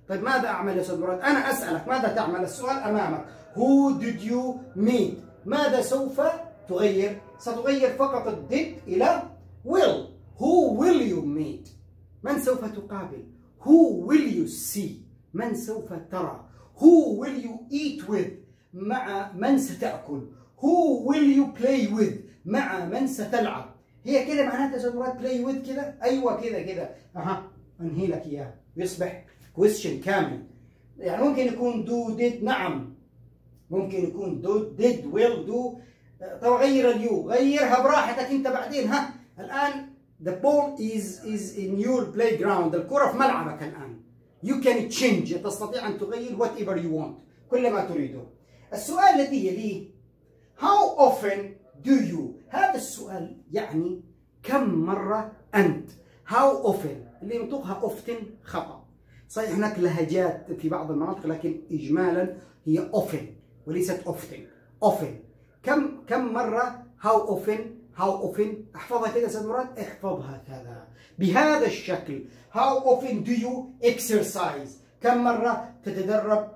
طيب ماذا أعمل يا أستاذ مراد؟ أنا أسألك ماذا تعمل؟ السؤال أمامك. Who did you meet ماذا سوف تغير؟ ستغير فقط الديد إلى will. Who will you meet من سوف تقابل؟ Who will you see من سوف ترى؟ Who will you eat with مع من ستأكل؟ Who will you play with مع من ستلعب؟ هي كده معناتها يا مراد play with كده؟ أيوه كده كده. أها أنهي لك اياه يصبح. Question كامل. يعني ممكن يكون do did نعم. ممكن يكون do did will do. طب غير اليو غيرها براحتك انت بعدين ها. الآن the ball is is in your playground. الكرة في ملعبك الآن. You can change. تستطيع أن تغير whatever you want. كل ما تريده. السؤال الذي يليه how often do you هذا السؤال يعني كم مرة أنت؟ How often اللي ينطقها often خطأ. صحيح هناك لهجات في بعض المناطق لكن إجمالا هي often وليست often often كم كم مرة؟ how often how often احفظها كده أستاذ مراد؟ احفظها كذا. بهذا الشكل how often do you exercise كم مرة تتدرب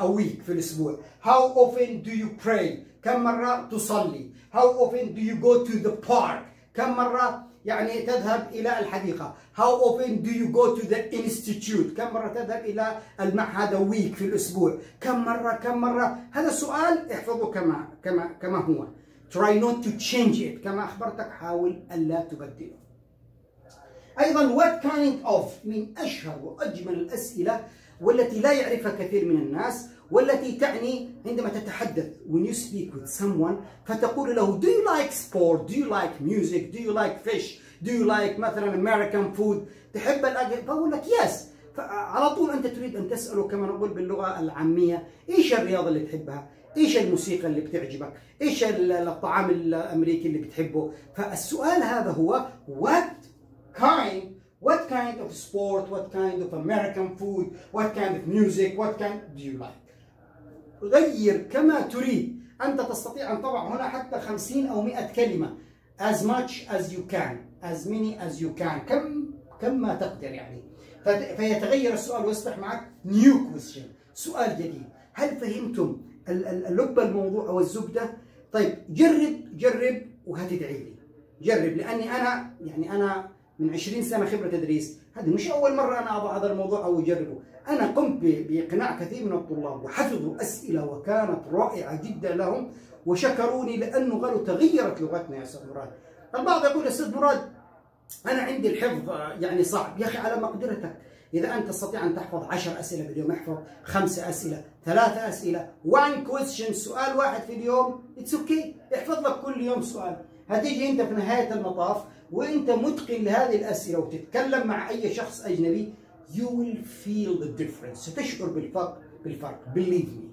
a week في الأسبوع؟ how often do you pray كم مرة تصلي؟ how often do you go to the park كم مرة يعني تذهب إلى الحديقة. How often do you go to the institute? كم مرة تذهب إلى المعهد ويك في الأسبوع؟ كم مرة كم مرة؟ هذا السؤال احفظه كما كما كما هو. Try not to change it. كما أخبرتك حاول ألا تبدله. أيضا what kind of من أشهر وأجمل الأسئلة والتي لا يعرفها كثير من الناس والتي تعني عندما تتحدث when you speak with someone فتقول له do you like sport do you like music do you like fish do you like مثلا American food تحب الأكل فأقول لك yes فعلى طول أنت تريد أن تسأله كما نقول باللغة العامية إيش الرياضة اللي تحبها إيش الموسيقى اللي بتعجبك إيش الطعام الامريكي اللي بتحبه فالسؤال هذا هو what kind what kind of sport what kind of American food what kind of music what kind do you like غير كما تريد. أنت تستطيع أن تضع هنا حتى 50 أو 100 كلمة. As much as you can. As many as you can. كم كم ما تقدر يعني. فيتغير السؤال ويصبح معك new question. سؤال جديد. هل فهمتم اللب الموضوع أو الزبدة؟ طيب جرب جرب وهتدعي لي. جرب لأني أنا يعني أنا من 20 سنة خبرة تدريس. هذه مش أول مرة أنا أضع هذا الموضوع أو أجربه. أنا قمت بإقناع كثير من الطلاب وحفظوا أسئلة وكانت رائعة جدا لهم وشكروني لأنه قالوا تغيرت لغتنا يا أستاذ مراد. البعض يقول أستاذ مراد أنا عندي الحفظ يعني صعب. يا أخي على مقدرتك إذا أنت تستطيع أن تحفظ عشر أسئلة باليوم احفظ خمسة أسئلة ثلاثة أسئلة one question سؤال واحد في اليوم it's okay okay. احفظ لك كل يوم سؤال. هتيجي أنت في نهاية المطاف وأنت متقن لهذه الأسئلة وتتكلم مع أي شخص أجنبي you will feel the difference. ستشعر بالفرق بالفرق. Believe me.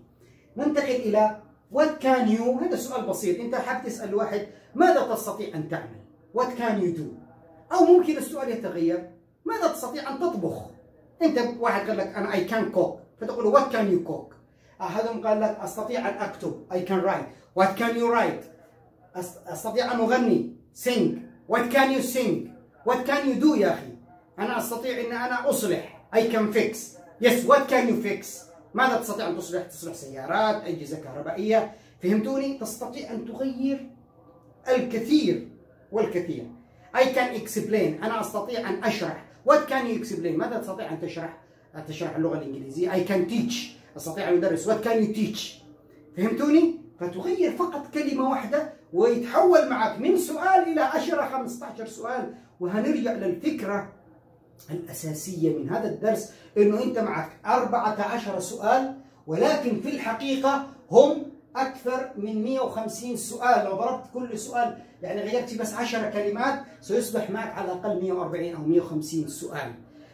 ننتقل إلى what can you هذا سؤال بسيط. أنت حاب تسأل واحد ماذا تستطيع أن تعمل؟ What can you do? أو ممكن السؤال يتغير. ماذا تستطيع أن تطبخ؟ أنت واحد قال لك أنا I can cook فتقول what can you cook احدهم قال لك أستطيع أن أكتب. I can write what can you write أستطيع أن أغني. sing what can you sing what can you do يا أخي? أنا أستطيع إن أنا أصلح. I can fix yes what can you fix ماذا تستطيع أن تصلح؟ تصلح سيارات اجهزه كهربائية. فهمتوني؟ تستطيع أن تغير الكثير والكثير. I can explain. أنا أستطيع أن أشرح. What can you explain ماذا تستطيع أن تشرح؟ أن تشرح اللغة الإنجليزية. I can teach. أستطيع أن أدرس. What can you teach فهمتوني؟ فتغير فقط كلمة واحدة ويتحول معك من سؤال إلى 10 15 سؤال. وهنرجع للفكرة. الأساسية من هذا الدرس إنه أنت معك 14 سؤال ولكن في الحقيقة هم أكثر من 150 سؤال لو ضربت كل سؤال يعني غيرت بس 10 كلمات سيصبح معك على الأقل 140 أو 150 سؤال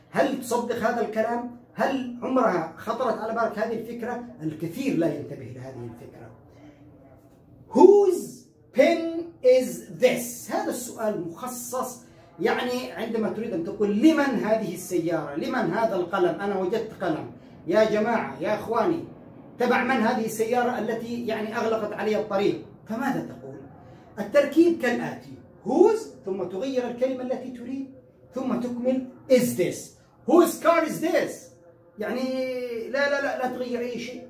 هل تصدق هذا الكلام؟ هل عمرها خطرت على بالك هذه الفكرة؟ الكثير لا ينتبه لهذه الفكرة Whose pen is this؟ هذا السؤال مخصص يعني عندما تريد أن تقول لمن هذه السيارة؟ لمن هذا القلم؟ أنا وجدت قلم. يا جماعة يا إخواني تبع من هذه السيارة التي يعني أغلقت علي الطريق؟ فماذا تقول؟ التركيب كالآتي. whose ثم تغير الكلمة التي تريد ثم تكمل is this. Whose car is this يعني لا لا لا لا تغير أي شيء.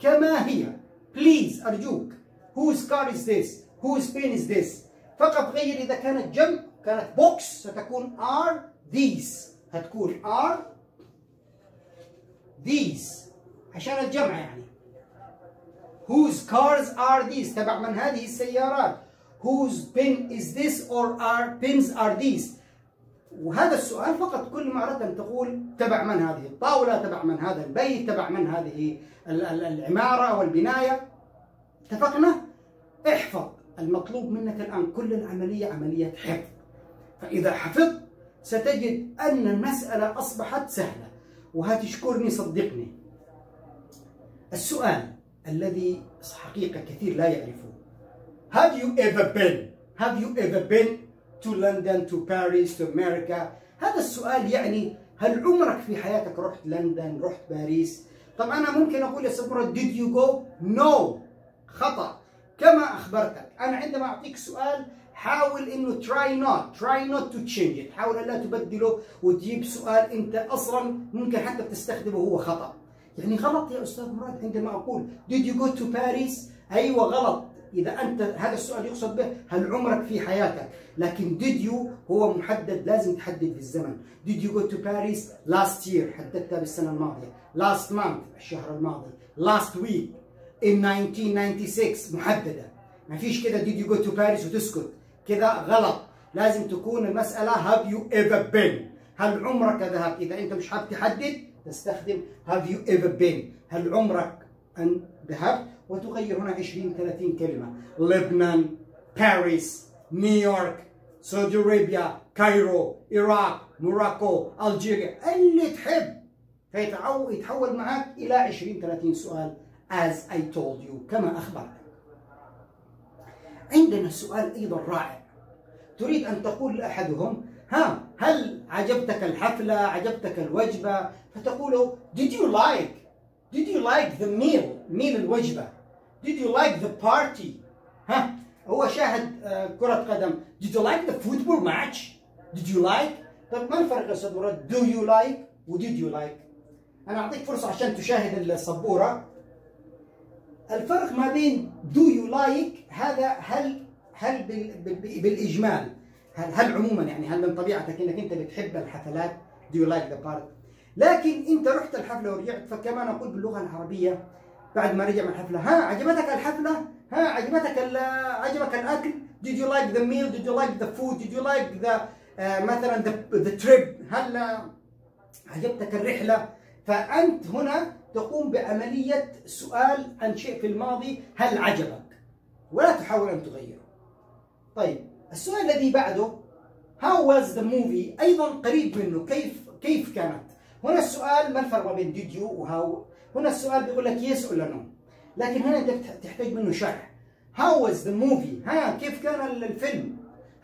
كما هي. Please أرجوك. Whose car is this? Whose pen is this فقط غير إذا كانت جمع كانت box ستكون are these. هتكون are these. عشان الجمع يعني. Whose cars are these تبع من هذه السيارات. Whose pen is this or are pens are these وهذا السؤال فقط كل ما أردت أن تقول تبع من هذه الطاولة تبع من هذا البيت تبع من هذه العمارة والبناية. اتفقنا؟ احفظ. المطلوب منك الآن كل العملية عملية حفظ. فإذا حفظت ستجد أن المسألة أصبحت سهلة. وهتشكرني صدقني. السؤال الذي حقيقة كثير لا يعرفون Have you ever been Have you ever been to London to Paris to America? هذا السؤال يعني هل عمرك في حياتك رحت لندن رحت باريس؟ طب أنا ممكن أقول يا سمرة did you go? No. خطأ. كما أخبرتك. أنا عندما أعطيك سؤال حاول إنه try not try not to change it. حاول ألا تبدله وتجيب سؤال أنت أصلا ممكن حتى بتستخدمه هو خطأ. يعني غلط يا أستاذ مراد عندما أقول did you go to Paris? أيوه غلط. إذا أنت هذا السؤال يقصد به هل عمرك في حياتك؟ لكن did you هو محدد لازم تحدد في الزمن. Did you go to Paris last year حددتها بالسنة الماضية. Last month الشهر الماضي. Last week in 1996 محددة. ما فيش كده did you go to Paris وتسكت. كده غلط. لازم تكون المسألة have you ever been. هل عمرك ذهبت إذا أنت مش حاب تحدد تستخدم have you ever been. هل عمرك أن ذهبت وتغير هنا 20 30 كلمة. لبنان باريس نيويورك Saudi Arabia Cairo العراق Morocco Algeria اللي تحب. فيتحول معك إلى 20 30 سؤال as I told you. كما أخبرتك عندنا سؤال أيضا رائع. تريد أن تقول لأحدهم ها هل عجبتك الحفلة؟ عجبتك الوجبة؟ فتقول did you like? Did you like the meal meal الوجبة. Did you like the party? ها هو شاهد كرة قدم. Did you like the football match? Did you like? طيب ما الفرق يا أستاذ do you like? و did you like? أنا أعطيك فرصة عشان تشاهد السبورة. الفرق ما بين do you like هذا هل هل بالإجمال؟ هل هل عموما يعني هل من طبيعتك إنك أنت بتحب الحفلات؟ do you like the party لكن أنت رحت الحفلة ورجعت فكما نقول باللغة العربية بعد ما رجع من الحفلة ها عجبتك الحفلة؟ ها عجبتك عجبك الأكل؟ did you like the meal? did you like the food? did you like the uh, مثلا the, the trip هل عجبتك الرحلة؟ فأنت هنا تقوم بعملية سؤال عن شيء في الماضي هل عجبك؟ ولا تحاول أن تغيره. طيب السؤال الذي بعده how was the movie أيضا قريب منه كيف كيف كانت؟ هنا السؤال ما الفرق بين did you وهاو هنا السؤال بيقول لك يس ولا نو لكن هنا أنت تحتاج منه شرح. how was the movie ها كيف كان الفيلم؟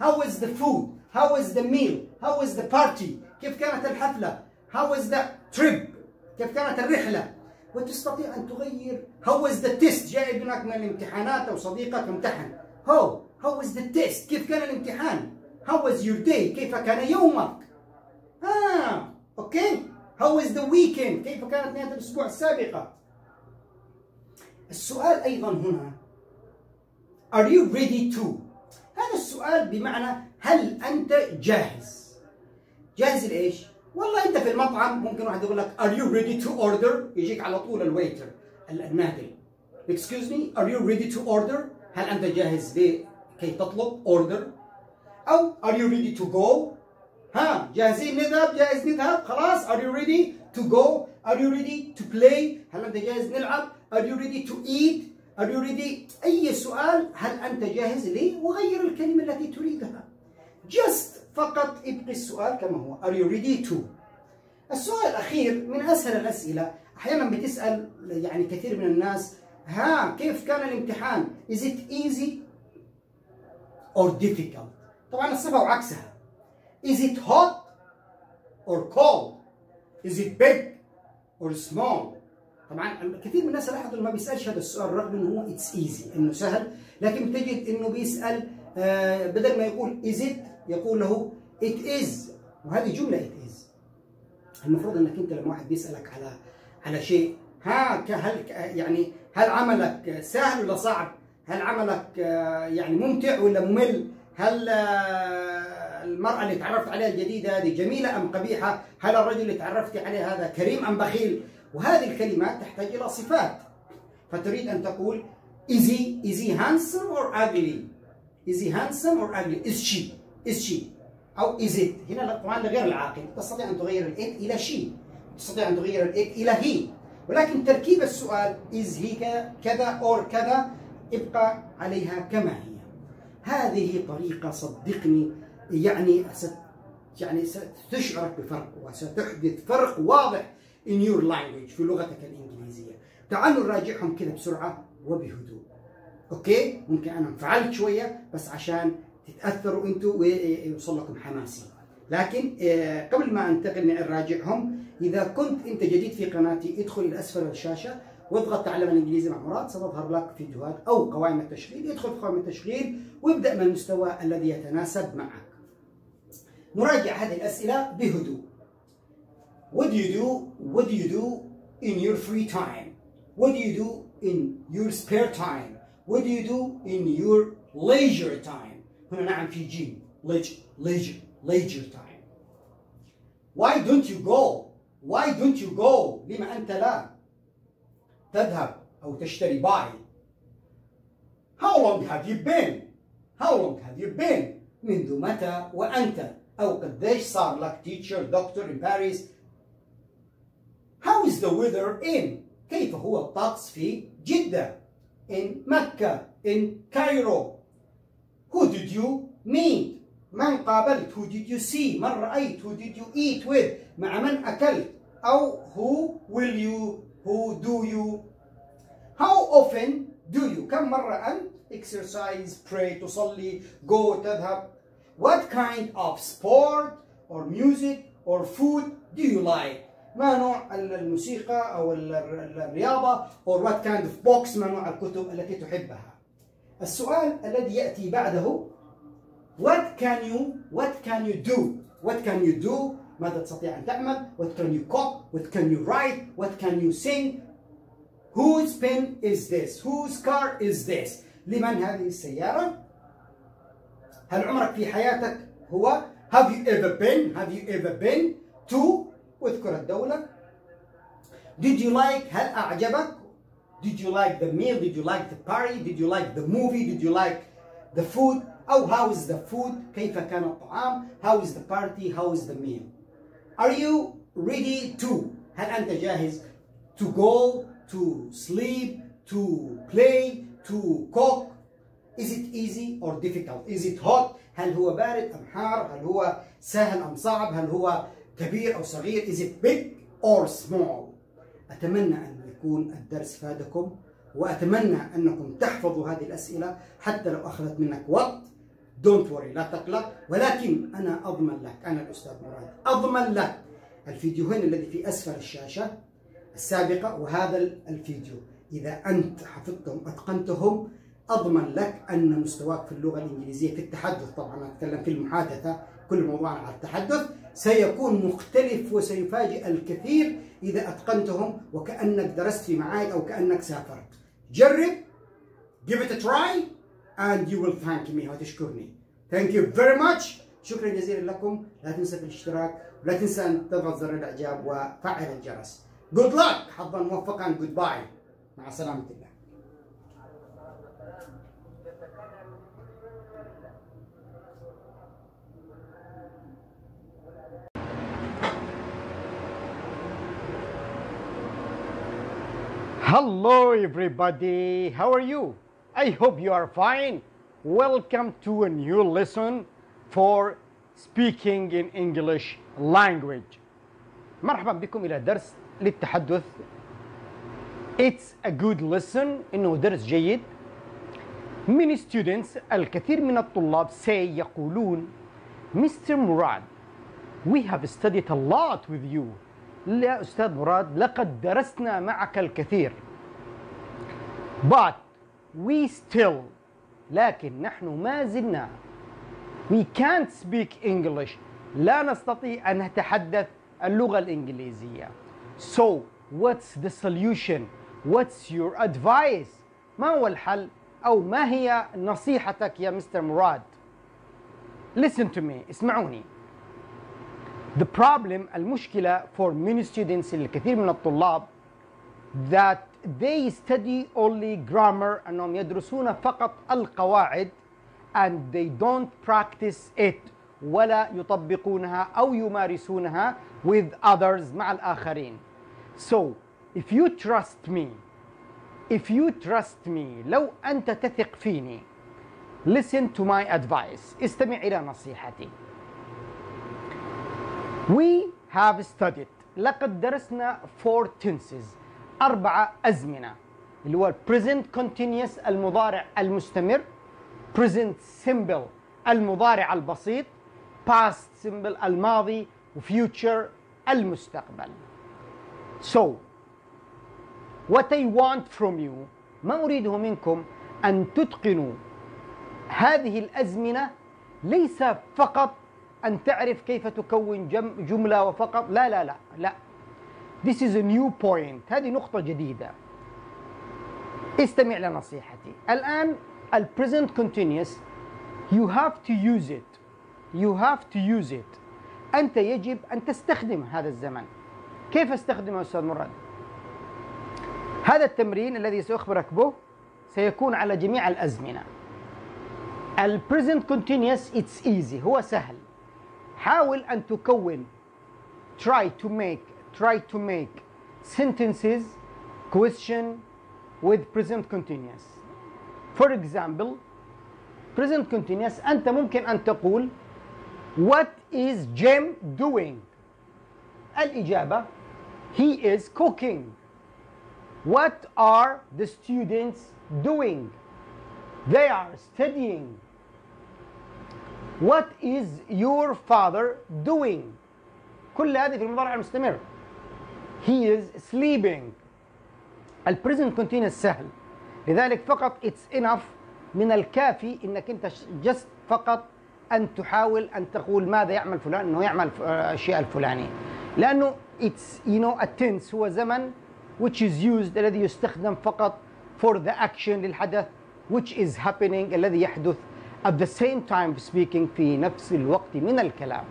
how was the food how was the meal how was the party كيف كانت الحفلة؟ how was the trip كيف كانت الرحلة؟ وتستطيع أن تغير. How was the test? جاء ابنك من الامتحانات أو صديقك امتحن. How? How was the test? كيف كان الامتحان؟ How was your day? كيف كان يومك؟ آه أوكي. How was the weekend? كيف كانت نهاية الأسبوع السابقة؟ السؤال أيضا هنا are you ready to هذا السؤال بمعنى هل أنت جاهز؟ جاهز لإيش؟ والله انت في المطعم ممكن واحد يقول لك are you ready to order? يجيك على طول الويتر النادل excuse me are you ready to order? هل أنت جاهز لكي تطلب order? أو are you ready to go? ها جاهزين نذهب جاهز نذهب خلاص are you ready to go? Are you ready to play? هل أنت جاهز نلعب? Are you ready to eat? Are you ready? أي سؤال هل أنت جاهز لي وغير الكلمة التي تريدها. Just فقط ابقي السؤال كما هو. Are you ready to? السؤال الأخير من أسهل الأسئلة. أحيانا بتسأل يعني كثير من الناس ها كيف كان الامتحان؟ Is it easy or difficult? طبعا الصفة وعكسها. Is it hot or cold? Is it big or small? طبعا كثير من الناس لاحظوا ما بيسألش هذا السؤال رغم إنه هو اتس ايزي إنه سهل لكن بتجد إنه بيسأل آه بدل ما يقول is it يقول له it is وهذه جملة it is المفروض إنك أنت لما واحد بيسألك على على شيء ها هل يعني هل عملك سهل ولا صعب؟ هل عملك يعني ممتع ولا ممل؟ هل المرأة اللي تعرفت عليها الجديدة هذه جميلة أم قبيحة؟ هل الرجل اللي تعرفت عليه هذا كريم أم بخيل؟ وهذه الكلمات تحتاج إلى صفات فتريد أن تقول is he, is he handsome or ugly? Is he handsome or ugly? Is she? Is she? أو is it? هنا طبعا لغير العاقل. تستطيع أن تغير ال it إلى she. تستطيع أن تغير ال it إلى he. ولكن تركيب السؤال is he كذا or كذا ابقى عليها كما هي. هذه طريقة صدقني يعني ست يعني ستشعرك بفرق وستحدث فرق واضح in your language في لغتك الإنجليزية. تعالوا نراجعهم كذا بسرعة وبهدوء. أوكي؟ ممكن أنا انفعلت شوية بس عشان تتاثروا أنتم ويوصل لكم حماسي لكن قبل ما انتقل نراجعهم إذا كنت انت جديد في قناتي ادخل إلى أسفل الشاشة واضغط تعلم الإنجليزي مع مراد ستظهر لك فيديوهات أو قوائم التشغيل ادخل في قوائم التشغيل وابدأ من المستوى الذي يتناسب معك نراجع هذه الأسئلة بهدوء What do you do? What do you do in your free time? What do you do in your spare time? What do you do in your leisure time? هنا نعم في جيم leisure leisure time why don't you go why don't you go لما أنت لا تذهب أو تشتري buy how long have you been how long have you been منذ متى وأنت أو قديش صار لك teacher doctor in Paris how is the weather in كيف هو الطقس في جدة in مكة in Cairo Who did you meet? من قابلت? Who did you see? من رأيت? Who did you eat with? مع من أكلت؟ أو who will you? Who do you? How often do you? كم مرة أنت exercise, pray, تصلي, go, تذهب? What kind of sport or music or food do you like? ما نوع الموسيقى أو الرياضة or what kind of books ما نوع الكتب التي تحبها؟ السؤال الذي يأتي بعده What can you What can you do What can you do ماذا تستطيع أن تعمل What can you cook What can you write What can you sing Whose pen is this Whose car is this لمن هذه السيارة هل عمرك في حياتك هو Have you ever been Have you ever been to واذكر الدولة Did you like هل أعجبك Did you like the meal Did you like the party Did you like the movie Did you like the food أو how is the food كيف كان الطعام How is the party How is the meal Are you ready to هل أنت جاهز to go to sleep to play to cook Is it easy or difficult? Is it hot? هل هو بارد أم حار؟ هل هو سهل أم صعب؟ هل هو كبير أو صغير؟ Is it big or small? أتمنى أن يكون الدرس فادكم وأتمنى أنكم تحفظوا هذه الأسئلة حتى لو أخذت منك وقت. Don't worry لا تقلق. ولكن أنا أضمن لك أنا الأستاذ مراد أضمن لك الفيديوهين الذي في أسفل الشاشة السابقة وهذا الفيديو. إذا أنت حفظتهم أتقنتهم أضمن لك أن مستواك في اللغة الإنجليزية في التحدث. طبعا أتكلم في المحادثة كل موضوعنا على التحدث. سيكون مختلف وسيفاجئ الكثير إذا أتقنتهم وكأنك درست في معاهد أو كأنك سافرت. جرب give it a try and you will thank me وتشكرني. Thank you very much. شكرا جزيلا لكم. لا تنسى في الاشتراك ولا تنسى أن تضغط زر الإعجاب وفعل الجرس. Good luck. حظا موفقا. Goodbye. مع سلامة Hello everybody, how are you? I hope you are fine. Welcome to a new lesson for speaking in English language. مرحبا بكم إلى درس للتحدث. It's a good lesson إنه درس جيد. Many students الكثير من الطلاب say يقولون Mr. Murad, we have studied a lot with you. لا أستاذ مراد لقد درسنا معك الكثير. But we still لكن نحن ما زلنا. We can't speak English. لا نستطيع أن نتحدث اللغة الإنجليزية. So what's the solution? What's your advice? ما هو الحل؟ أو ما هي نصيحتك يا مستر مراد؟ Listen to me اسمعوني. The problem المشكلة for many students الكثير من الطلاب that they study only grammar أنهم يدرسون فقط القواعد and they don't practice it ولا يطبقونها أو يمارسونها with others مع الآخرين so if you trust me if you trust me لو أنت تثق فيني listen to my advice استمع إلى نصيحتي We have studied. لقد درسنا four tenses أربعة أزمنة. اللي هو present continuous المضارع المستمر. present simple المضارع البسيط. past simple الماضي. وfuture المستقبل. So what I want from you ما أريده منكم أن تتقنوا. هذه الأزمنة ليس فقط أن تعرف كيف تكون جملة وفقط. لا لا لا لا. This is a new point. هذه نقطة جديدة. استمع لنصيحتي. الآن ال present continuous. You have to use it. You have to use it. أنت يجب أن تستخدم هذا الزمن. كيف أستخدمه أستاذ مراد؟ هذا التمرين الذي سأخبرك به سيكون على جميع الأزمنة. ال present continuous it's easy. هو سهل. حاول أن تكون try to make try to make sentences question with present continuous for example present continuous أنت ممكن أن تقول what is Jim doing الإجابة he is cooking what are the students doing they are studying What is your father doing? كل هذه في المضارع المستمر. He is sleeping. البريزنت continuous سهل. لذلك فقط it's enough من الكافي إنك أنت just فقط أن تحاول أن تقول ماذا يعمل فلان إنه يعمل الشيء الفلاني. لأنه it's you know a tense هو زمن which is used الذي يستخدم فقط for the action للحدث which is happening الذي يحدث at the same time speaking في نفس الوقت من الكلام.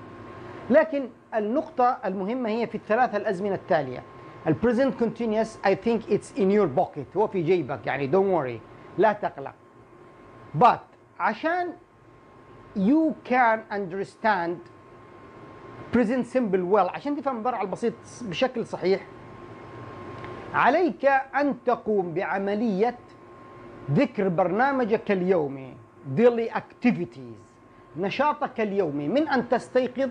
لكن النقطة المهمة هي في الثلاثة الأزمنة التالية. ال present continuous I think it's in your pocket. هو في جيبك يعني don't worry لا تقلق. But عشان you can understand present simple well عشان تفهم المضارع البسيط بشكل صحيح عليك أن تقوم بعملية ذكر برنامجك اليومي. Daily activities نشاطك اليومي من أن تستيقظ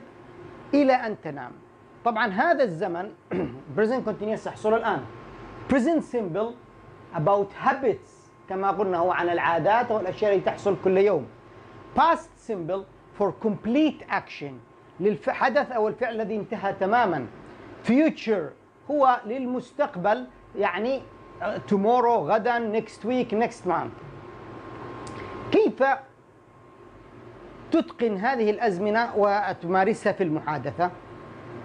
إلى أن تنام. طبعا هذا الزمن present continuous يحصل الآن. Present simple about habits كما قلنا هو عن العادات والأشياء التي تحصل كل يوم. Past simple for complete action للحدث أو الفعل الذي انتهى تماما. Future هو للمستقبل يعني tomorrow غدا next week next month. كيف تتقن هذه الأزمنة وتمارسها في المحادثة؟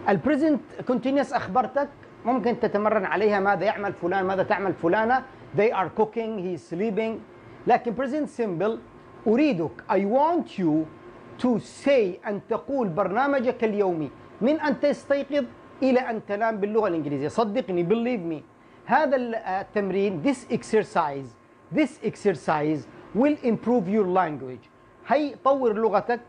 ال present continuous أخبرتك ممكن تتمرن عليها ماذا يعمل فلان ماذا تعمل فلانة. They are cooking he is sleeping. لكن present simple أريدك I want you to say أن تقول برنامجك اليومي. من أن تستيقظ إلى أن تنام باللغة الإنجليزية. صدقني believe me. هذا التمرين this exercise this exercise will improve your language. هيطور لغتك.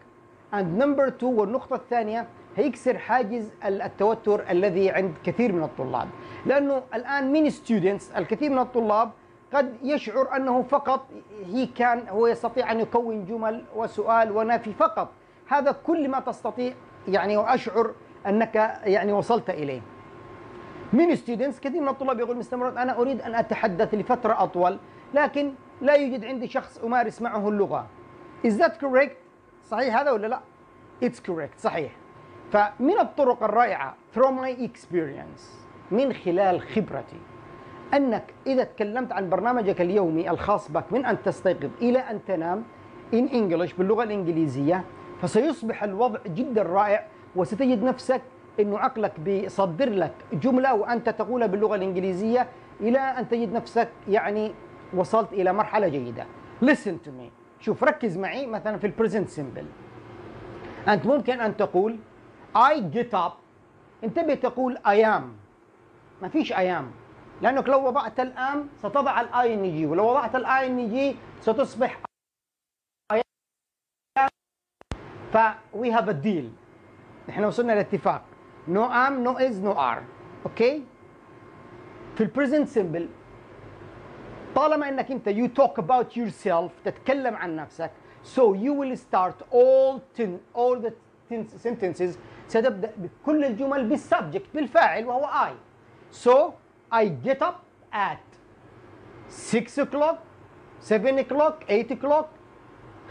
And number two والنقطة الثانية هيكسر حاجز التوتر الذي عند كثير من الطلاب. لأنه الآن من students الكثير من الطلاب قد يشعر أنه فقط هي كان هو يستطيع أن يكون جمل وسؤال ونفي فقط. هذا كل ما تستطيع يعني وأشعر أنك يعني وصلت إليه. من ستودنتس كثير من الطلاب يقول مستمر أنا أريد أن أتحدث لفترة أطول لكن لا يوجد عندي شخص أمارس معه اللغة Is that correct؟ صحيح هذا ولا لا؟ It's correct صحيح فمن الطرق الرائعة from my experience من خلال خبرتي أنك إذا تكلمت عن برنامجك اليومي الخاص بك من أن تستيقظ إلى أن تنام in English باللغة الإنجليزية فسيصبح الوضع جدا رائع وستجد نفسك إنه عقلك بيصدر لك جملة وأنت تقولها باللغة الإنجليزية إلى أن تجد نفسك يعني وصلت إلى مرحلة جيدة. Listen to me. شوف ركز معي مثلا في ال present simple. أنت ممكن أن تقول I get up. انتبه تقول I am. ما فيش I am. لأنك لو وضعت ال am ستضع ال ing ولو وضعت ال ing ستصبح I am. ف we have a deal. إحنا وصلنا لاتفاق. No am no is no are. Okay في ال present simple طالما انك انت you talk about yourself تتكلم عن نفسك so you will start all ten, all the ten sentences ستبدا بكل الجمل بالسبجكت بالفاعل وهو I so I get up at 6 o'clock 7 o'clock 8 o'clock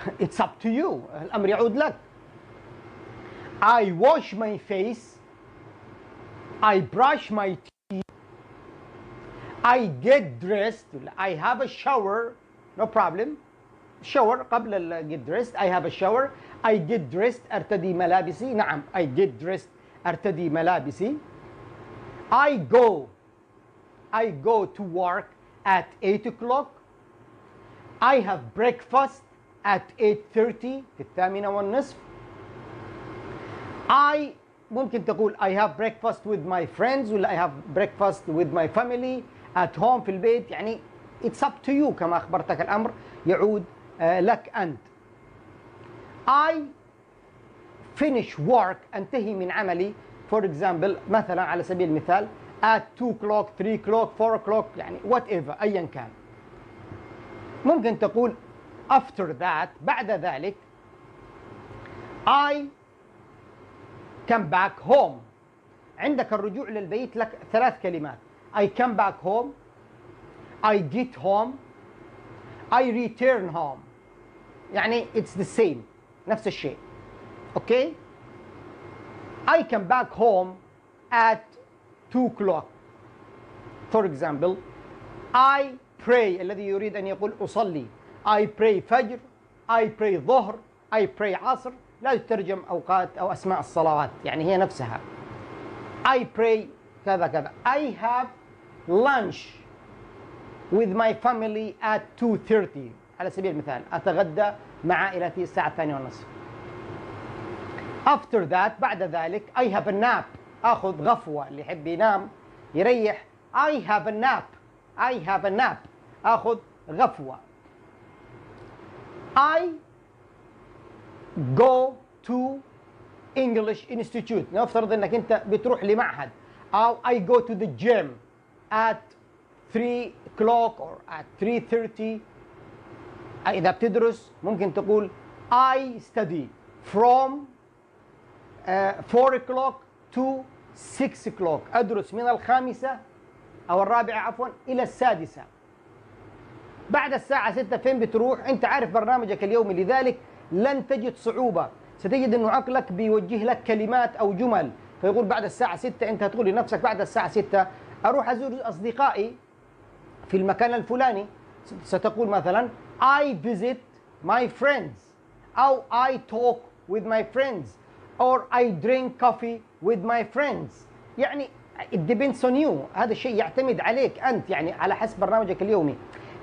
it's up to you الامر يعود لك I wash my face I brush my teeth I get dressed I have a shower no problem shower قبل ال get dressed I have a shower I get dressed أرتدي ملابسي نعم I get dressed أرتدي ملابسي I go I go to work at 8 o'clock I have breakfast at 8.30 في الثامنة والنصف I ممكن تقول I have breakfast with my friends ولا I have breakfast with my family At home في البيت يعني it's up to you كما أخبرتك الأمر يعود لك أنت. I finish work أنتهي من عملي. For example مثلا على سبيل المثال at 2 o'clock 3 o'clock 4 o'clock يعني whatever أيا كان. ممكن تقول after that بعد ذلك I come back home. عندك الرجوع للبيت لك ثلاث كلمات. I come back home I get home I return home يعني it's the same نفس الشيء اوكي I come back home at 2 o'clock for example I pray الذي يريد أن يقول أصلي I pray فجر I pray ظهر I pray عصر لا تترجم أوقات أو أسماء الصلوات يعني هي نفسها I pray كذا كذا I have lunch with my family at 2.30 على سبيل المثال أتغدى مع عائلتي الساعة الثانية والنصف. After that بعد ذلك I have a nap. آخذ غفوة اللي يحب ينام يريح. I have a nap. I have a nap. آخذ غفوة. I go to English Institute. نفترض إنك أنت بتروح لمعهد. أو I go to the gym. At 3 o'clock or at 3:30 إذا بتدرس ممكن تقول I study from uh, 4 o'clock to 6 o'clock. أدرس من الخامسة أو الرابعة عفوا إلى السادسة. بعد الساعة 6 فين بتروح؟ أنت عارف برنامجك اليومي لذلك لن تجد صعوبة. ستجد إنه عقلك بيوجه لك كلمات أو جمل. فيقول بعد الساعة 6 أنت تقول لنفسك بعد الساعة 6 أروح أزور أصدقائي في المكان الفلاني. ستقول مثلا I visit my friends. أو I talk with my friends. Or I drink coffee with my friends. يعني it depends on you. هذا الشيء يعتمد عليك أنت يعني على حسب برنامجك اليومي.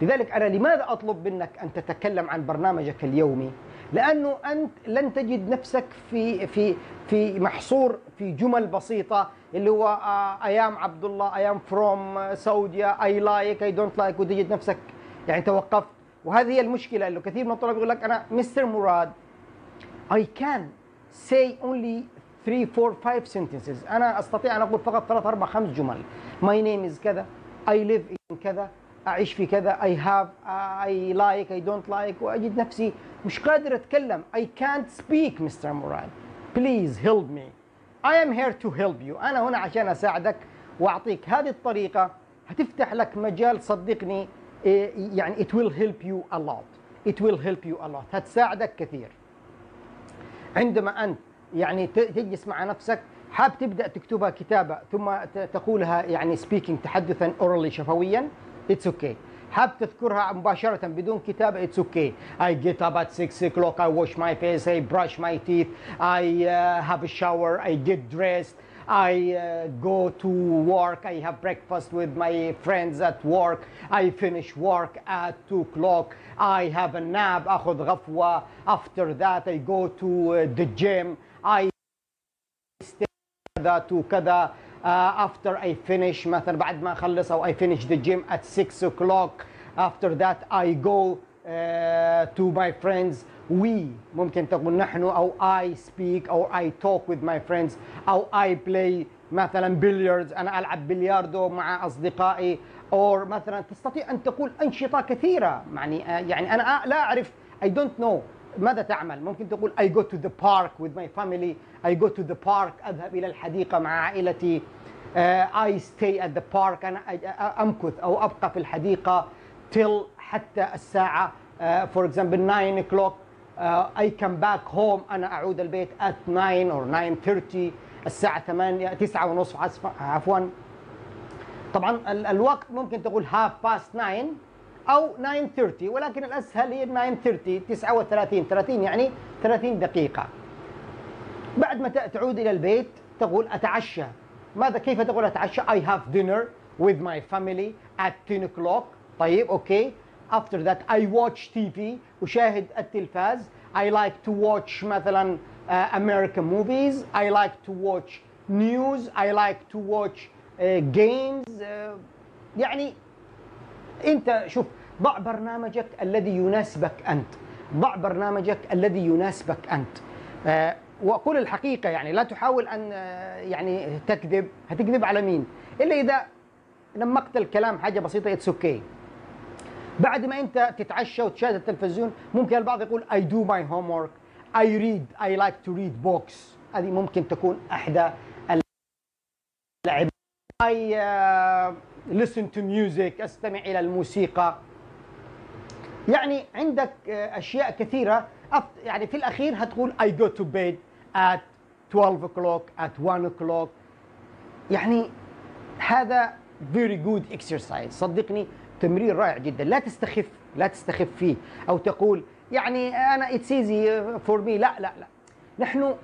لذلك أنا لماذا أطلب منك أن تتكلم عن برنامجك اليومي؟ لأنه أنت لن تجد نفسك في في في محصور في جمل بسيطة اللي هو I am عبد الله I am from Saudi I like I don't like وتجد نفسك يعني توقفت. وهذه هي المشكلة انه كثير من الطلاب يقول لك أنا مستر مراد I can say only 3 4 5 sentences. أنا أستطيع أن أقول فقط ثلاث أربع خمس جمل. My name is كذا I live in كذا. أعيش في كذا I have I like I don't like وأجد نفسي مش قادر أتكلم. I can't speak مستر مراد Please help me. I am here to help you. أنا هنا عشان أساعدك وأعطيك هذه الطريقة. هتفتح لك مجال صدقني يعني it will help you a lot. It will help you a lot. هتساعدك كثير. عندما أنت يعني تجلس مع نفسك حاب تبدأ تكتبها كتابة ثم تقولها يعني speaking تحدثا orally شفويا it's okay حاب تذكرها مباشرة بدون كتابة it's okay I get up at 6 o'clock I wash my face I brush my teeth I uh, have a shower I get dressed I uh, go to work, I have breakfast with my friends at work, I finish work at 2 o'clock, I have a nap, أخذ غفوة, after that I go to uh, the gym, I stay كذا to كذا, uh, after I finish مثلا بعد ما أخلص أو I finish the gym at 6 o'clock, after that I go uh, to my friends we ممكن تقول نحن أو I speak أو I talk with my friends أو I play مثلا billiards أنا ألعب بلياردو مع أصدقائي أو مثلا تستطيع أن تقول أنشطة كثيرة يعني يعني أنا لا أعرف I don't know ماذا تعمل؟ ممكن تقول I go to the park with my family. I go to the park أذهب إلى الحديقة مع عائلتي. uh, I stay at the park. أنا أمكث أو أبقى في الحديقة till حتى الساعة uh, for example 9 o'clock. uh, I come back home. أنا أعود البيت at 9 or 9:30 الساعة 8 9 ونصف عفوا. طبعا الوقت ممكن تقول half past 9 أو 9:30 ولكن الأسهل هي 9:30 39 30 يعني 30 دقيقة بعد ما تعود إلى البيت تقول أتعشى ماذا كيف تقول أتعشى I have dinner with my family at 10 o'clock طيب أوكي after that I watch TV أشاهد التلفاز I like to watch مثلا uh, American movies I like to watch news I like to watch uh, games uh, يعني أنت شوف ضع برنامجك الذي يناسبك أنت. ضع برنامجك الذي يناسبك أنت. uh, وأقول الحقيقة يعني لا تحاول أن uh, يعني تكذب. هتكذب على مين؟ إلا إذا نمقت الكلام حاجة بسيطة it's okay. بعد ما أنت تتعشى وتشاهد التلفزيون ممكن البعض يقول I do my homework. I read. I like to read books. هذه ممكن تكون احدى العبارات I uh, listen to music. أستمع إلى الموسيقى. يعني عندك أشياء كثيرة. يعني في الأخير هتقول I go to bed at 12 o'clock at 1 o'clock. يعني هذا very good exercise. صدقني تمرين رائع جدا. لا تستخف لا تستخف فيه. أو تقول يعني أنا it's easy for me لا لا لا. نحن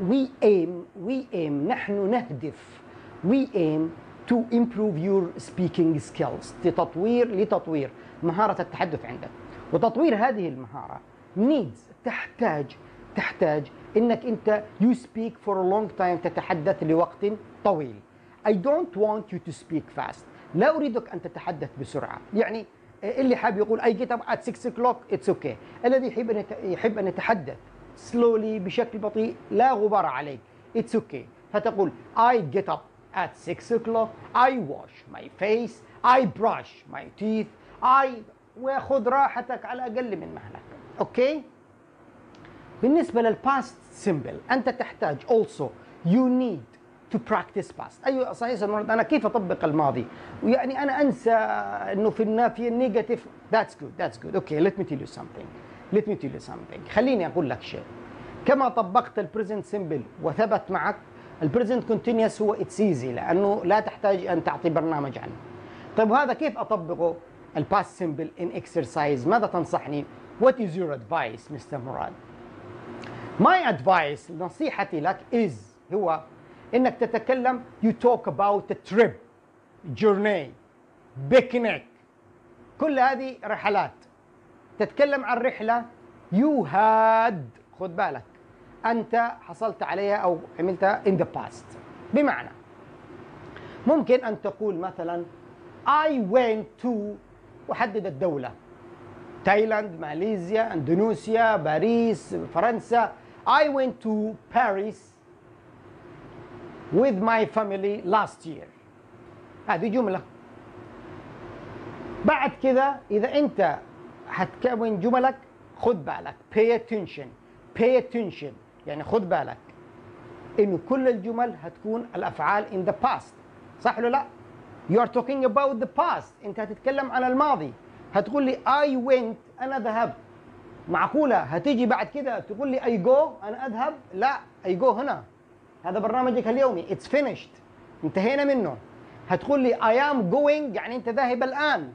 we aim we aim نحن نهدف. We aim to improve your speaking skills. لتطوير لتطوير مهارة التحدث عندك. وتطوير هذه المهارة needs تحتاج تحتاج إنك أنت you speak for a long time تتحدث لوقت طويل. I don't want you to speak fast. لا أريدك أن تتحدث بسرعة. يعني اللي حاب يقول I get up at 6 o'clock it's okay. الذي يحب أن يحب أن يتحدث slowly بشكل بطيء لا غبار عليك. It's okay. فتقول I get up at 6 o'clock. I wash my face. I brush my teeth. I وخذ راحتك على أقل من مهلك. Okay? بالنسبة لل past simple أنت تحتاج also you need to practice past. أيوه صحيح أنا كيف أطبق الماضي؟ ويعني أنا أنسى إنه في النافية ال negative that's good that's good. okay let me tell you something. Let me tell you something. خليني أقول لك شيء. كما طبقت ال present simple وثبت معك ال present continuous هو it's easy لأنه لا تحتاج أن تعطي برنامج عنه. طيب وهذا كيف أطبقه؟ ال past simple an exercise ماذا تنصحني? What is your advice Mister مراد my advice نصيحتي لك is هو إنك تتكلم. You talk about a trip journey picnic. كل هذه رحلات. تتكلم عن رحلة you had. خد بالك. أنت حصلت عليها أو عملتها in the past. بمعنى ممكن أن تقول مثلا I went to وحدد الدولة. تايلاند ماليزيا اندونيسيا باريس فرنسا. I went to Paris with my family last year. هذه جملة. بعد كذا إذا أنت حتكون جملك خد بالك. Pay attention. Pay attention. يعني خد بالك. إنه كل الجمل هتكون الأفعال in the past. صح ولا لا؟ You are talking about the past. أنت هتتكلم عن الماضي. هتقول لي I went أنا ذهبت. معقولة؟ هتيجي بعد كده تقول لي I go أنا أذهب؟ لا I go هنا. هذا برنامجك اليومي. It's finished. انتهينا منه. هتقول لي I am going يعني أنت ذاهب الآن.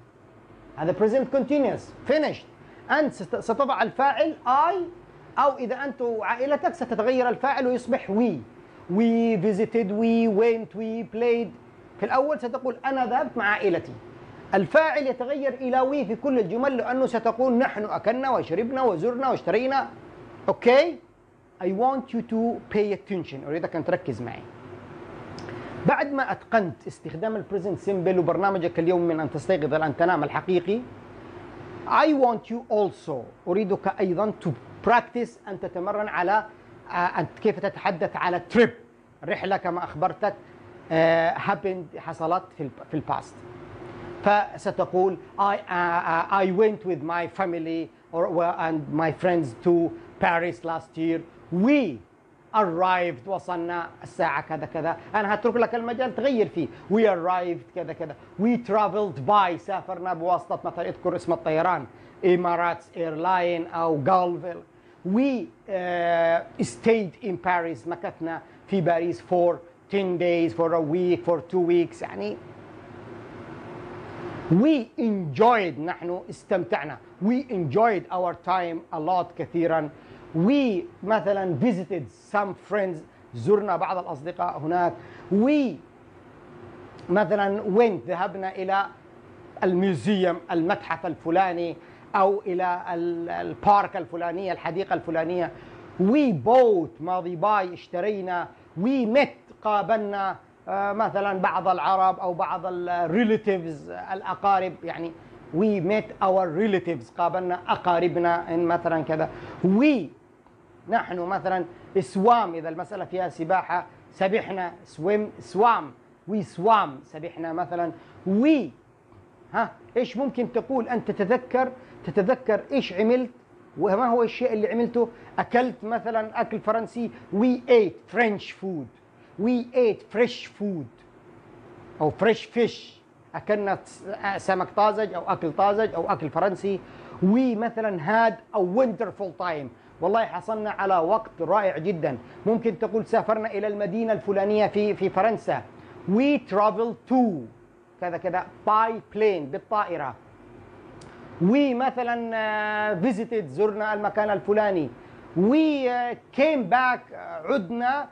هذا present continuous. Finished. أنت ستضع الفاعل I أو إذا أنت وعائلتك ستتغير الفاعل ويصبح we. We visited we went we played. في الأول ستقول أنا ذهبت مع عائلتي. الفاعل يتغير إلى وي في كل الجمل لأنه ستقول نحن أكلنا وشربنا وزرنا واشترينا. أوكي؟ I want you to pay attention. أريدك أن تركز معي. بعد ما أتقنت استخدام ال present simple وبرنامجك اليوم من أن تستيقظ إلى أن تنام الحقيقي I want you also. أريدك أيضا to practice أن تتمرن على أن كيف تتحدث على trip. رحلة كما أخبرتك happened حصلت في في ال past فستقول I, uh, I went with my family or, and my friends to Paris last year. We arrived وصلنا الساعة كذا كذا. أنا هترك لك المجال تغير فيه. We arrived كذا كذا. We traveled by سافرنا بواسطة مثلا اذكر اسم الطيران. Emirates Airline أو Gulf Air we uh, stayed in Paris. مكثنا في باريس for 10 days for a week for two weeks. يعني we enjoyed نحن استمتعنا. We enjoyed our time a lot كثيرا. We مثلا visited some friends. زرنا بعض الأصدقاء هناك. We مثلا went ذهبنا إلى ال museum المتحف الفلاني أو إلى ال park الفلانية الحديقة الفلانية. We bought ماضي buy اشترينا. We met قابلنا مثلا بعض العرب أو بعض ال relatives الأقارب. يعني we met our relatives. قابلنا أقاربنا إن مثلا كذا. we نحن مثلا سوام إذا المسألة فيها سباحة سبحنا سويم سوام we swam سبحنا مثلا we. ها؟ إيش ممكن تقول؟ أنت تتذكر؟ تتذكر إيش عملت؟ وما هو الشيء اللي عملته؟ أكلت مثلا أكل فرنسي. we ate French food. We ate fresh food أو fresh fish. أكلنا سمك طازج أو أكل طازج أو أكل فرنسي. We مثلا had a wonderful time. والله حصلنا على وقت رائع جدا. ممكن تقول سافرنا إلى المدينة الفلانية في في فرنسا. We traveled to كذا كذا by plane بالطائرة. We مثلا visited زرنا المكان الفلاني. We came back عدنا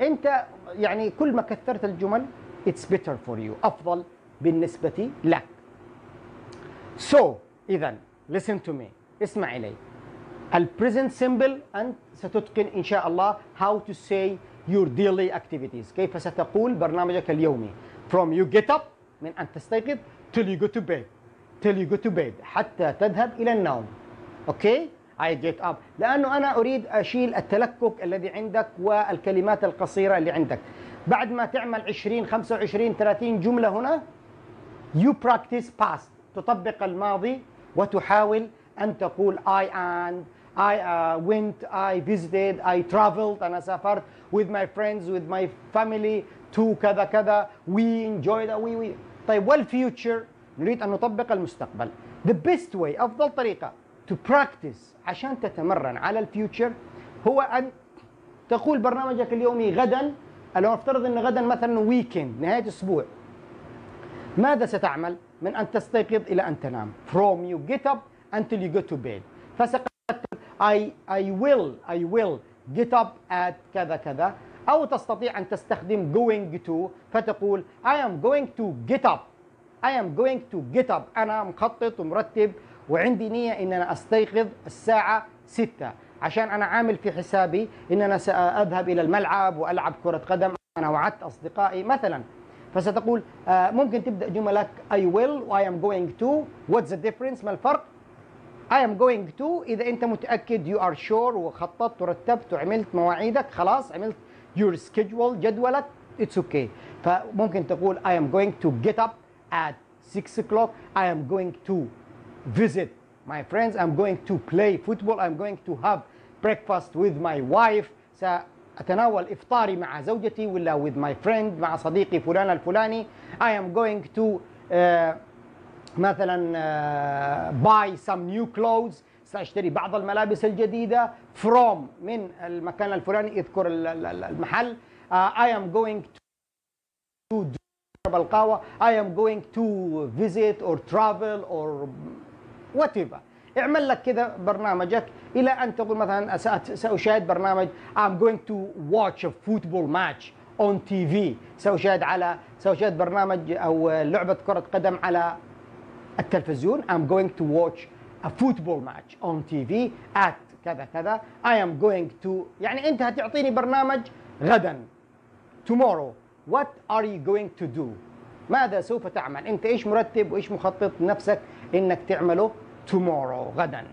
انت يعني كل ما كثرت الجمل it's better for you أفضل بالنسبة لك. So اذا listen to me اسمع إلي. ال present simple أنت ستتقن إن شاء الله how to say your daily activities. كيف ستقول برنامجك اليومي؟ From you get up من أن تستيقظ till you go to bed. Till you go to bed حتى تذهب إلى النوم. Okay I get up. لأنه أنا أريد أشيل التلكك الذي عندك والكلمات القصيرة اللي عندك. بعد ما تعمل 20 25 30 جملة هنا you practice past. تطبق الماضي وتحاول أن تقول I and I uh, went, I visited, I traveled أنا سافرت with my friends, with my family to كذا كذا we enjoyed we, we. طيب وال future نريد أن نطبق المستقبل. The best way أفضل طريقة. To practice عشان تتمرن على الفيوتشر هو أن تقول برنامجك اليومي غدا لو نفترض أن غدا مثلا ويكند نهاية أسبوع. ماذا ستعمل؟ من أن تستيقظ إلى أن تنام. From you get up until you go to bed. فستقول I, I will I will get up at كذا كذا. أو تستطيع أن تستخدم going to فتقول I am going to get up. I am going to get up. أنا مخطط ومرتب وعندي نية أن أنا أستيقظ الساعة 6 عشان أنا عامل في حسابي أن أنا سأذهب إلى الملعب وألعب كرة قدم. أنا وعدت أصدقائي مثلا. فستقول آه، ممكن تبدأ جملك I will و I am going to. What's the difference ما الفرق؟ I am going to. إذا أنت متأكد you are sure وخططت ورتبت وعملت مواعيدك خلاص عملت your schedule جدولك it's okay. فممكن تقول I am going to get up at 6 o'clock. I am going to. visit my friends I'm going to play football I'm going to have breakfast with my wife سأتناول إفطاري مع زوجتي ولا with my friend مع صديقي فلان الفلاني I am going to uh, مثلا uh, buy some new clothes سأشتري بعض الملابس الجديدة from من المكان الفلاني اذكر المحل uh, I am going to do القهوة I am going to visit or travel or whatever. اعمل لك كذا برنامجك إلى أن تقول مثلا سأشاهد برنامج I'm going to watch a football match on TV سأشاهد على سأشاهد برنامج أو لعبة كرة قدم على التلفزيون. I'm going to watch a football match on TV at كذا كذا. I am going to يعني أنت هتعطيني برنامج غدا. Tomorrow. What are you going to do? ماذا سوف تعمل؟ أنت إيش مرتب وإيش مخطط نفسك إنك تعمله؟ Tomorrow غدا.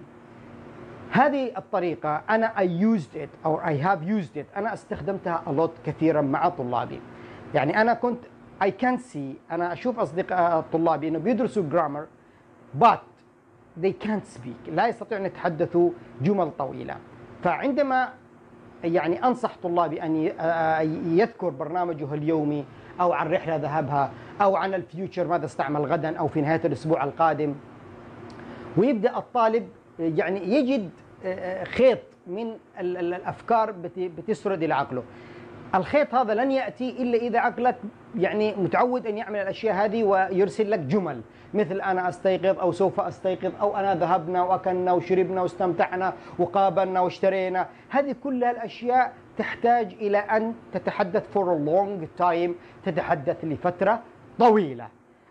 هذه الطريقة أنا I used it أو I have used it. أنا استخدمتها a lot كثيرا مع طلابي. يعني أنا كنت I can see أنا أشوف أصدقاء طلابي أنه بيدرسوا grammar but they can't speak. لا يستطيعون يتحدثوا جمل طويلة. فعندما يعني أنصح طلابي أن يذكر برنامجه اليومي أو عن رحلة ذهبها أو عن الفيوتشر ماذا استعمل غدا أو في نهاية الأسبوع القادم ويبدأ الطالب يعني يجد آه، خيط من الأفكار بتسرد إلى عقله الخيط هذا لن يأتي إلا إذا عقلك يعني متعود أن يعمل الأشياء هذه ويرسل لك جمل. مثل أنا أستيقظ أو سوف أستيقظ أو أنا ذهبنا وأكلنا وشربنا واستمتعنا وقابلنا واشترينا. هذه كلها الأشياء تحتاج إلى أن تتحدث a long time تتحدث لفترة طويلة.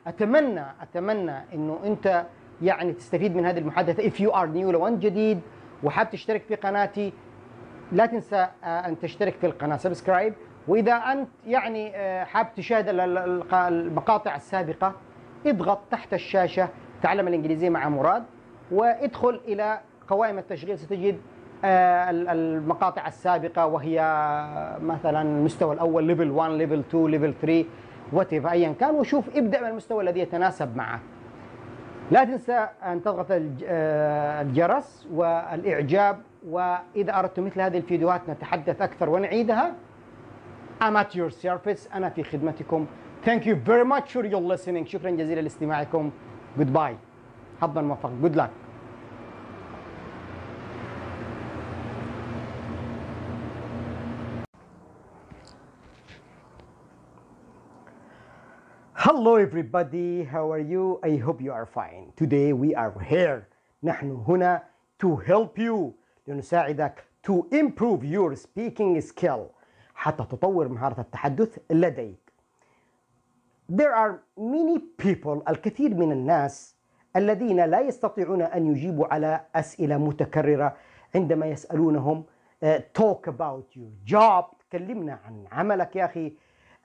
أتمنى أتمنى إنه أنت يعني تستفيد من هذه المحادثة. If you are new لو انت جديد وحاب تشترك في قناتي لا تنسى آه، أن تشترك في القناة. subscribe وإذا أنت يعني آه، حاب تشاهد المقاطع السابقة اضغط تحت الشاشة تعلم الإنجليزية مع مراد وادخل إلى قوائم التشغيل. ستجد آه، المقاطع السابقة وهي مثلا المستوى الأول level 1 level 2 level 3 وات ايا كان وشوف ابدأ من المستوى الذي يتناسب معك. لا تنسى أن تضغط آه، الجرس والإعجاب وإذا أردت مثل هذه الفيديوهات نتحدث أكثر ونعيدها I'm at your service. أنا في خدمتكم. Thank you very much for your listening. شكرا جزيلا لاستماعكم. Goodbye. حظا موفق Good luck. Hello everybody, how are you? I hope you are fine. Today we are here. نحن هنا to help you لنساعدك to improve your speaking skill حتى تطور مهارة التحدث لديك. There are many people الكثير من الناس الذين لا يستطيعون أن يجيبوا على أسئلة متكررة عندما يسالونهم آه، talk about your job تكلمنا عن عملك يا آه،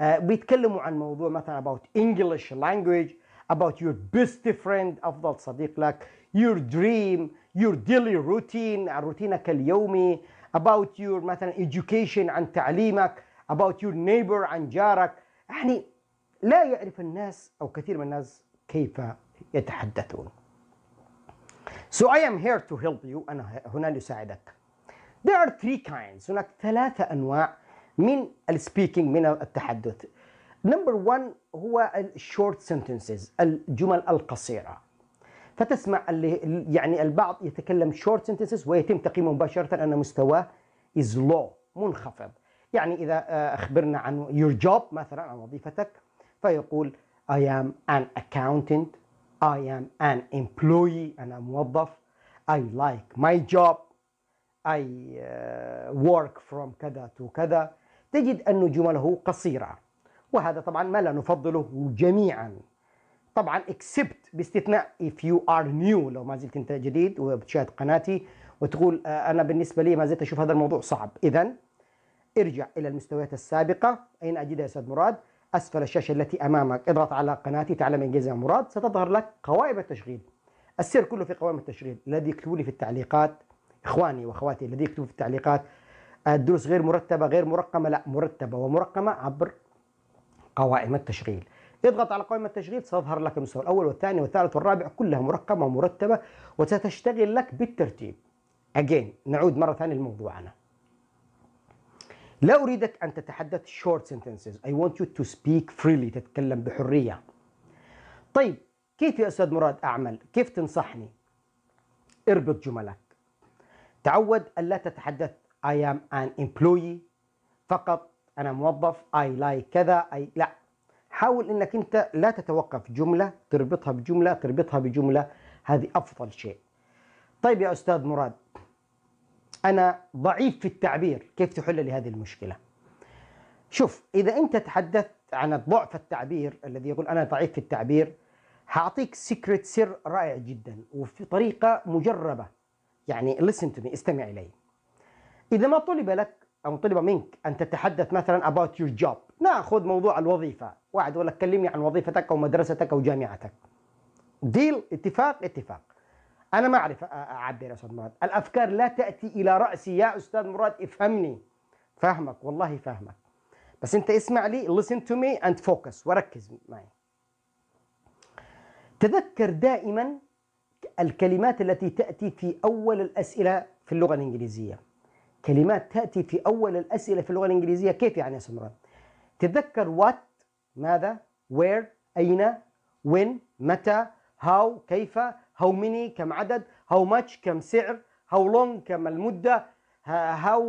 بيتكلموا عن موضوع مثلا about English language about your best friend افضل صديق لك your dream your daily routine عن روتينك اليومي about your مثلا education عن تعليمك about your neighbor عن جارك يعني لا يعرف الناس أو كثير من الناس كيف يتحدثون So I am here to help you أنا هنا لأساعدك There are three kinds هناك ثلاثة أنواع من ال speaking من التحدث. Number one هو ال short sentences الجمل القصيرة. فتسمع اللي يعني البعض يتكلم short sentences ويتم تقييمه مباشرة أن مستواه is low منخفض. يعني إذا آه، أخبرنا عن your job مثلا عن وظيفتك فيقول I am an accountant I am an employee أنا موظف. I like my job I uh, work from كذا to كذا. تجد أن جمله قصيرة وهذا طبعا ما لا نفضله جميعا. طبعا except باستثناء if you are new لو ما زلت أنت جديد وبتشاهد قناتي وتقول آه، أنا بالنسبة لي ما زلت أشوف هذا الموضوع صعب. اذا ارجع إلى المستويات السابقة. أين اجدها يا أستاذ مراد؟ أسفل الشاشة التي أمامك. اضغط على قناتي تعلم إنجليزي يا مراد. ستظهر لك قوائم التشغيل. السر كله في قوائم التشغيل. الذي يكتبوا لي في التعليقات إخواني وأخواتي الذي يكتبوا في التعليقات. الدروس غير مرتبة غير مرقمة لا مرتبة ومرقمة عبر قوائم التشغيل. اضغط على قائمة التشغيل سيظهر لك المستوى الأول والثاني والثالث والرابع كلها مرقمة ومرتبة وستشتغل لك بالترتيب. Again نعود مرة ثانية لموضوعنا. لا أريدك أن تتحدث short sentences. I want you to speak freely تتكلم بحرية. طيب كيف يا أستاذ مراد أعمل؟ كيف تنصحني؟ اربط جملك. تعود ألا تتحدث I am an employee. فقط أنا موظف. I like كذا. I لا. حاول إنك أنت لا تتوقف جملة تربطها بجملة تربطها بجملة. هذه أفضل شيء. طيب يا أستاذ مراد أنا ضعيف في التعبير، كيف تحل لي هذه المشكلة؟ شوف إذا أنت تحدثت عن ضعف التعبير الذي يقول أنا ضعيف في التعبير هعطيك secret سر رائع جدا وفي طريقة مجربة. يعني listen to me استمع إلي. إذا ما طلب لك أو طلب منك أن تتحدث مثلا about your job نأخذ موضوع الوظيفة. واحد يقول لك كلمني عن وظيفتك أو مدرستك أو جامعتك. deal اتفاق اتفاق. أنا ما أعرف أعبر يا أستاذ مراد. الأفكار لا تأتي إلى رأسي. يا أستاذ مراد افهمني. فاهمك والله فاهمك بس أنت اسمع لي listen to me and focus. وركز معي. تذكر دائما الكلمات التي تأتي في أول الأسئلة في اللغة الإنجليزية. كلمات تأتي في أول الأسئلة في اللغة الإنجليزية. كيف يعني يا سمران تتذكر what ماذا where أين when متى how كيف how many كم عدد how much كم سعر how long كم المدة how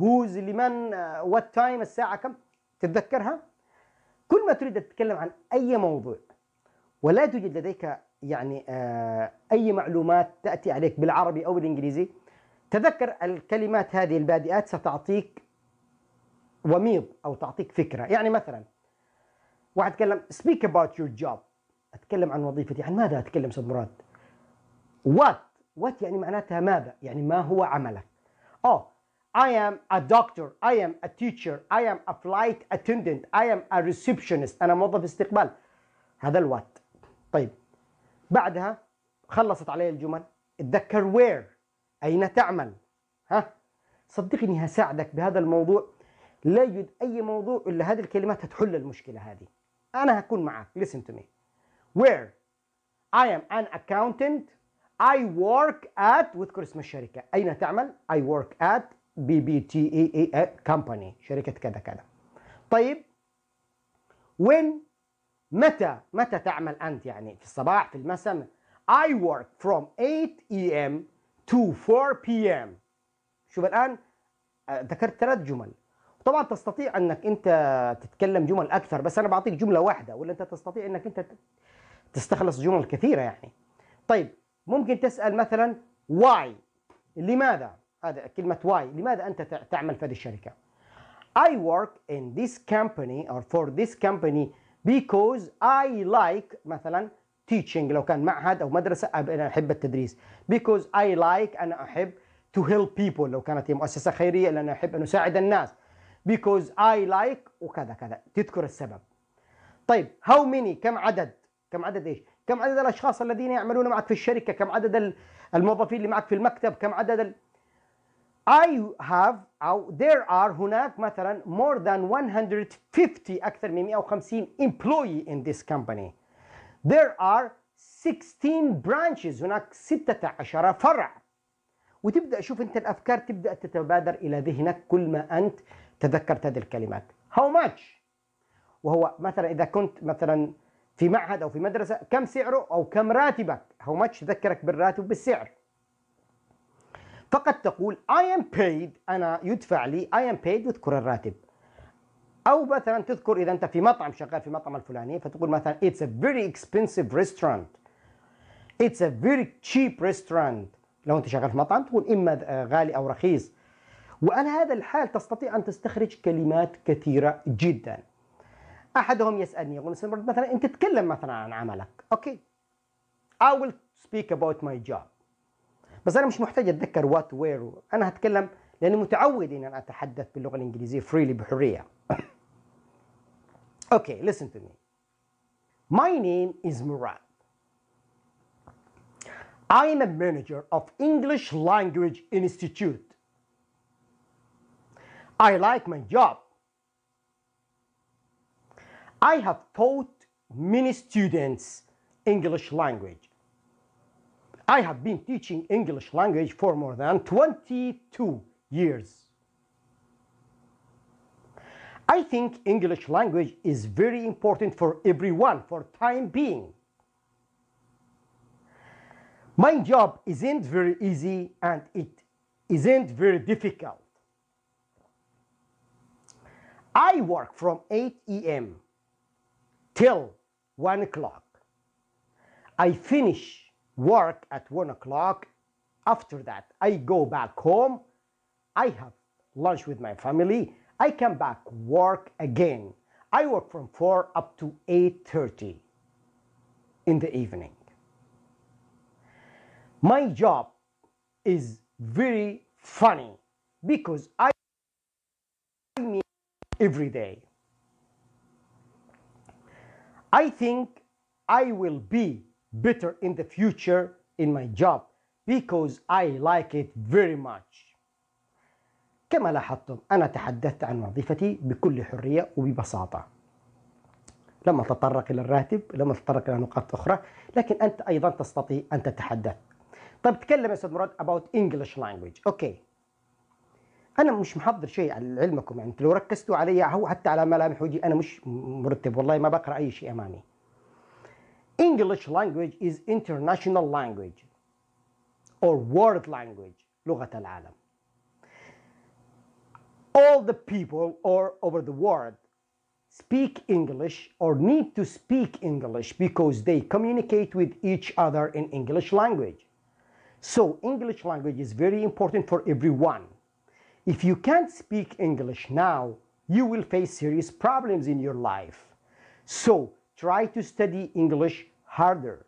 whose لمن what time الساعة كم. تتذكرها؟ كل ما تريد تتكلم عن أي موضوع ولا توجد لديك يعني آه أي معلومات تأتي عليك بالعربي أو بالإنجليزي تذكر الكلمات هذه البادئات ستعطيك وميض أو تعطيك فكرة. يعني مثلا واحد تكلم speak about your job. أتكلم عن وظيفتي. عن ماذا أتكلم أستاذ مراد؟ What what يعني معناتها ماذا؟ يعني ما هو عملك. Oh I am a doctor. I am a teacher. I am a flight attendant. I am a receptionist. أنا موظف استقبال. هذا الوات طيب. بعدها خلصت علي الجمل. اتذكر where. أين تعمل؟ ها؟ صدقني هساعدك بهذا الموضوع. لا يوجد أي موضوع إلا هذه الكلمات هتحل المشكلة هذه. أنا هكون معك. Listen to me. Where? I am an accountant. I work at واذكر اسم الشركة. أين تعمل؟ I work at BBTE company. شركة كذا كذا. طيب when متى متى تعمل أنت يعني؟ في الصباح في المساء. I work from 8 a.m. to 4 p.m. شوف الآن ذكرت ثلاث جمل. طبعا تستطيع أنك أنت تتكلم جمل أكثر بس أنا بعطيك جملة واحدة ولا أنت تستطيع أنك أنت تستخلص جمل كثيرة يعني. طيب ممكن تسأل مثلا why لماذا؟ هذا كلمة why. لماذا أنت تعمل في هذه الشركة؟ I work in this company or for this company because I like مثلا teaching لو كان معهد أو مدرسة أنا أحب التدريس. Because I like أنا أحب to help people لو كانت هي مؤسسة خيرية لأن أحب أن أساعد الناس. Because I like وكذا كذا. تذكر السبب. طيب how many كم عدد؟ كم عدد إيش؟ كم عدد الأشخاص الذين يعملون معك في الشركة؟ كم عدد الموظفين اللي معك في المكتب؟ كم عدد ال... I have أو there are هناك مثلا more than 150 أكثر من 150 employee in this company. There are 16 branches. هناك 16 فرع. وتبدأ شوف أنت الأفكار تبدأ تتبادر إلى ذهنك كل ما أنت تذكرت هذه الكلمات. How much وهو مثلا إذا كنت مثلا في معهد أو في مدرسة كم سعره أو كم راتبك؟ How much تذكرك بالراتب بالسعر؟ فقد تقول I am paid أنا يدفع لي I am paid وتذكر الراتب. أو مثلا تذكر إذا أنت في مطعم شغال في مطعم الفلاني فتقول مثلا It's a very expensive restaurant. It's a very cheap restaurant. لو أنت شغال في مطعم تقول إما غالي أو رخيص. وعلى هذا الحال تستطيع أن تستخرج كلمات كثيرة جدا. أحدهم يسألني يقول مثلا أنت تتكلم مثلا عن عملك. okay. I will speak about my job. بس أنا مش محتاج أتذكر what where أنا هتكلم لاني متعود ان أنا اتحدث باللغة الانجليزيه freely بحريه أوكي listen to me my name is Murad I am a manager of English Language Institute I like my job I have taught many students English language I have been teaching English language for more than 22 years. I think English language is very important for everyone for time being. My job isn't very easy and it isn't very difficult. I work from 8 a.m. till 1 o'clock. I finish work at one o'clock. After that, I go back home. I have lunch with my family. I come back work again. I work from 4 up to 8:30 in the evening. My job is very funny because I meet every day. I think I will be better in the future in my job because I like it very much. كما لاحظتم أنا تحدثت عن وظيفتي بكل حرية وببساطة. لم أتطرق إلى الراتب، لم أتطرق إلى نقاط أخرى، لكن أنت أيضا تستطيع أن تتحدث. طيب تكلم يا أستاذ مراد about English language. أوكي. أنا مش محضر شيء على علمكم يعني لو ركزتوا علي هو حتى على ملامح وجهي أنا مش مرتب والله ما بقرأ أي شيء أمامي. English language is international language or world language لغة العالم. All the people all over the world speak English or need to speak English because they communicate with each other in English language. So English language is very important for everyone. If you can't speak English now, you will face serious problems in your life. So try to study English harder.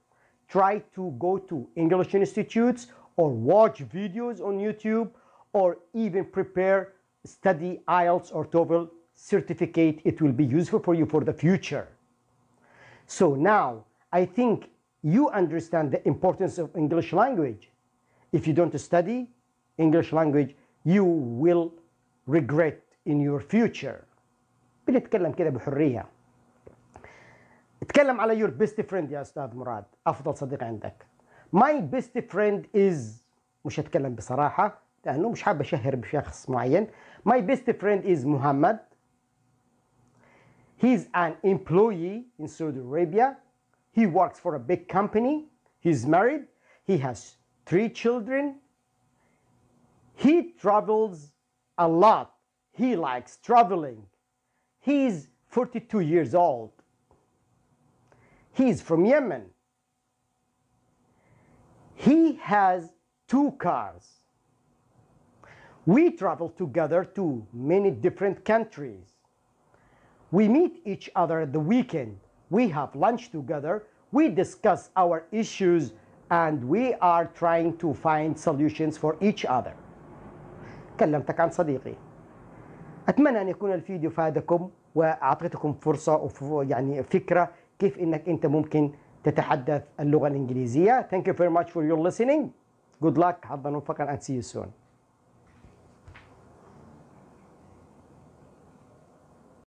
Try to go to English institutes or watch videos on YouTube or even prepare study IELTS or TOEFL certificate. It will be useful for you for the future. So now I think you understand the importance of English language. If you don't study English language, you will regret in your future. بنتكلم كده بحرية. اتكلم على your best friend يا أستاذ مراد أفضل صديق عندك. My best friend is مش هتكلم بصراحة لأنه مش حابب أشهر بشخص معين. My best friend is Muhammad. He's an employee in Saudi Arabia. He works for a big company. He's married. He has three children. He travels a lot. He likes traveling. He's 42 years old. He's from Yemen. He has two cars. We travel together to many different countries. We meet each other at the weekend. We have lunch together. We discuss our issues and we are trying to find solutions for each other. كلمتك عن صديقي اتمنى ان يكون الفيديو فادكم واعطيتكم فرصه يعني فكره كيف انك انت ممكن تتحدث اللغه الانجليزيه thank you very much for your listening good luck حظا وفقا and see you soon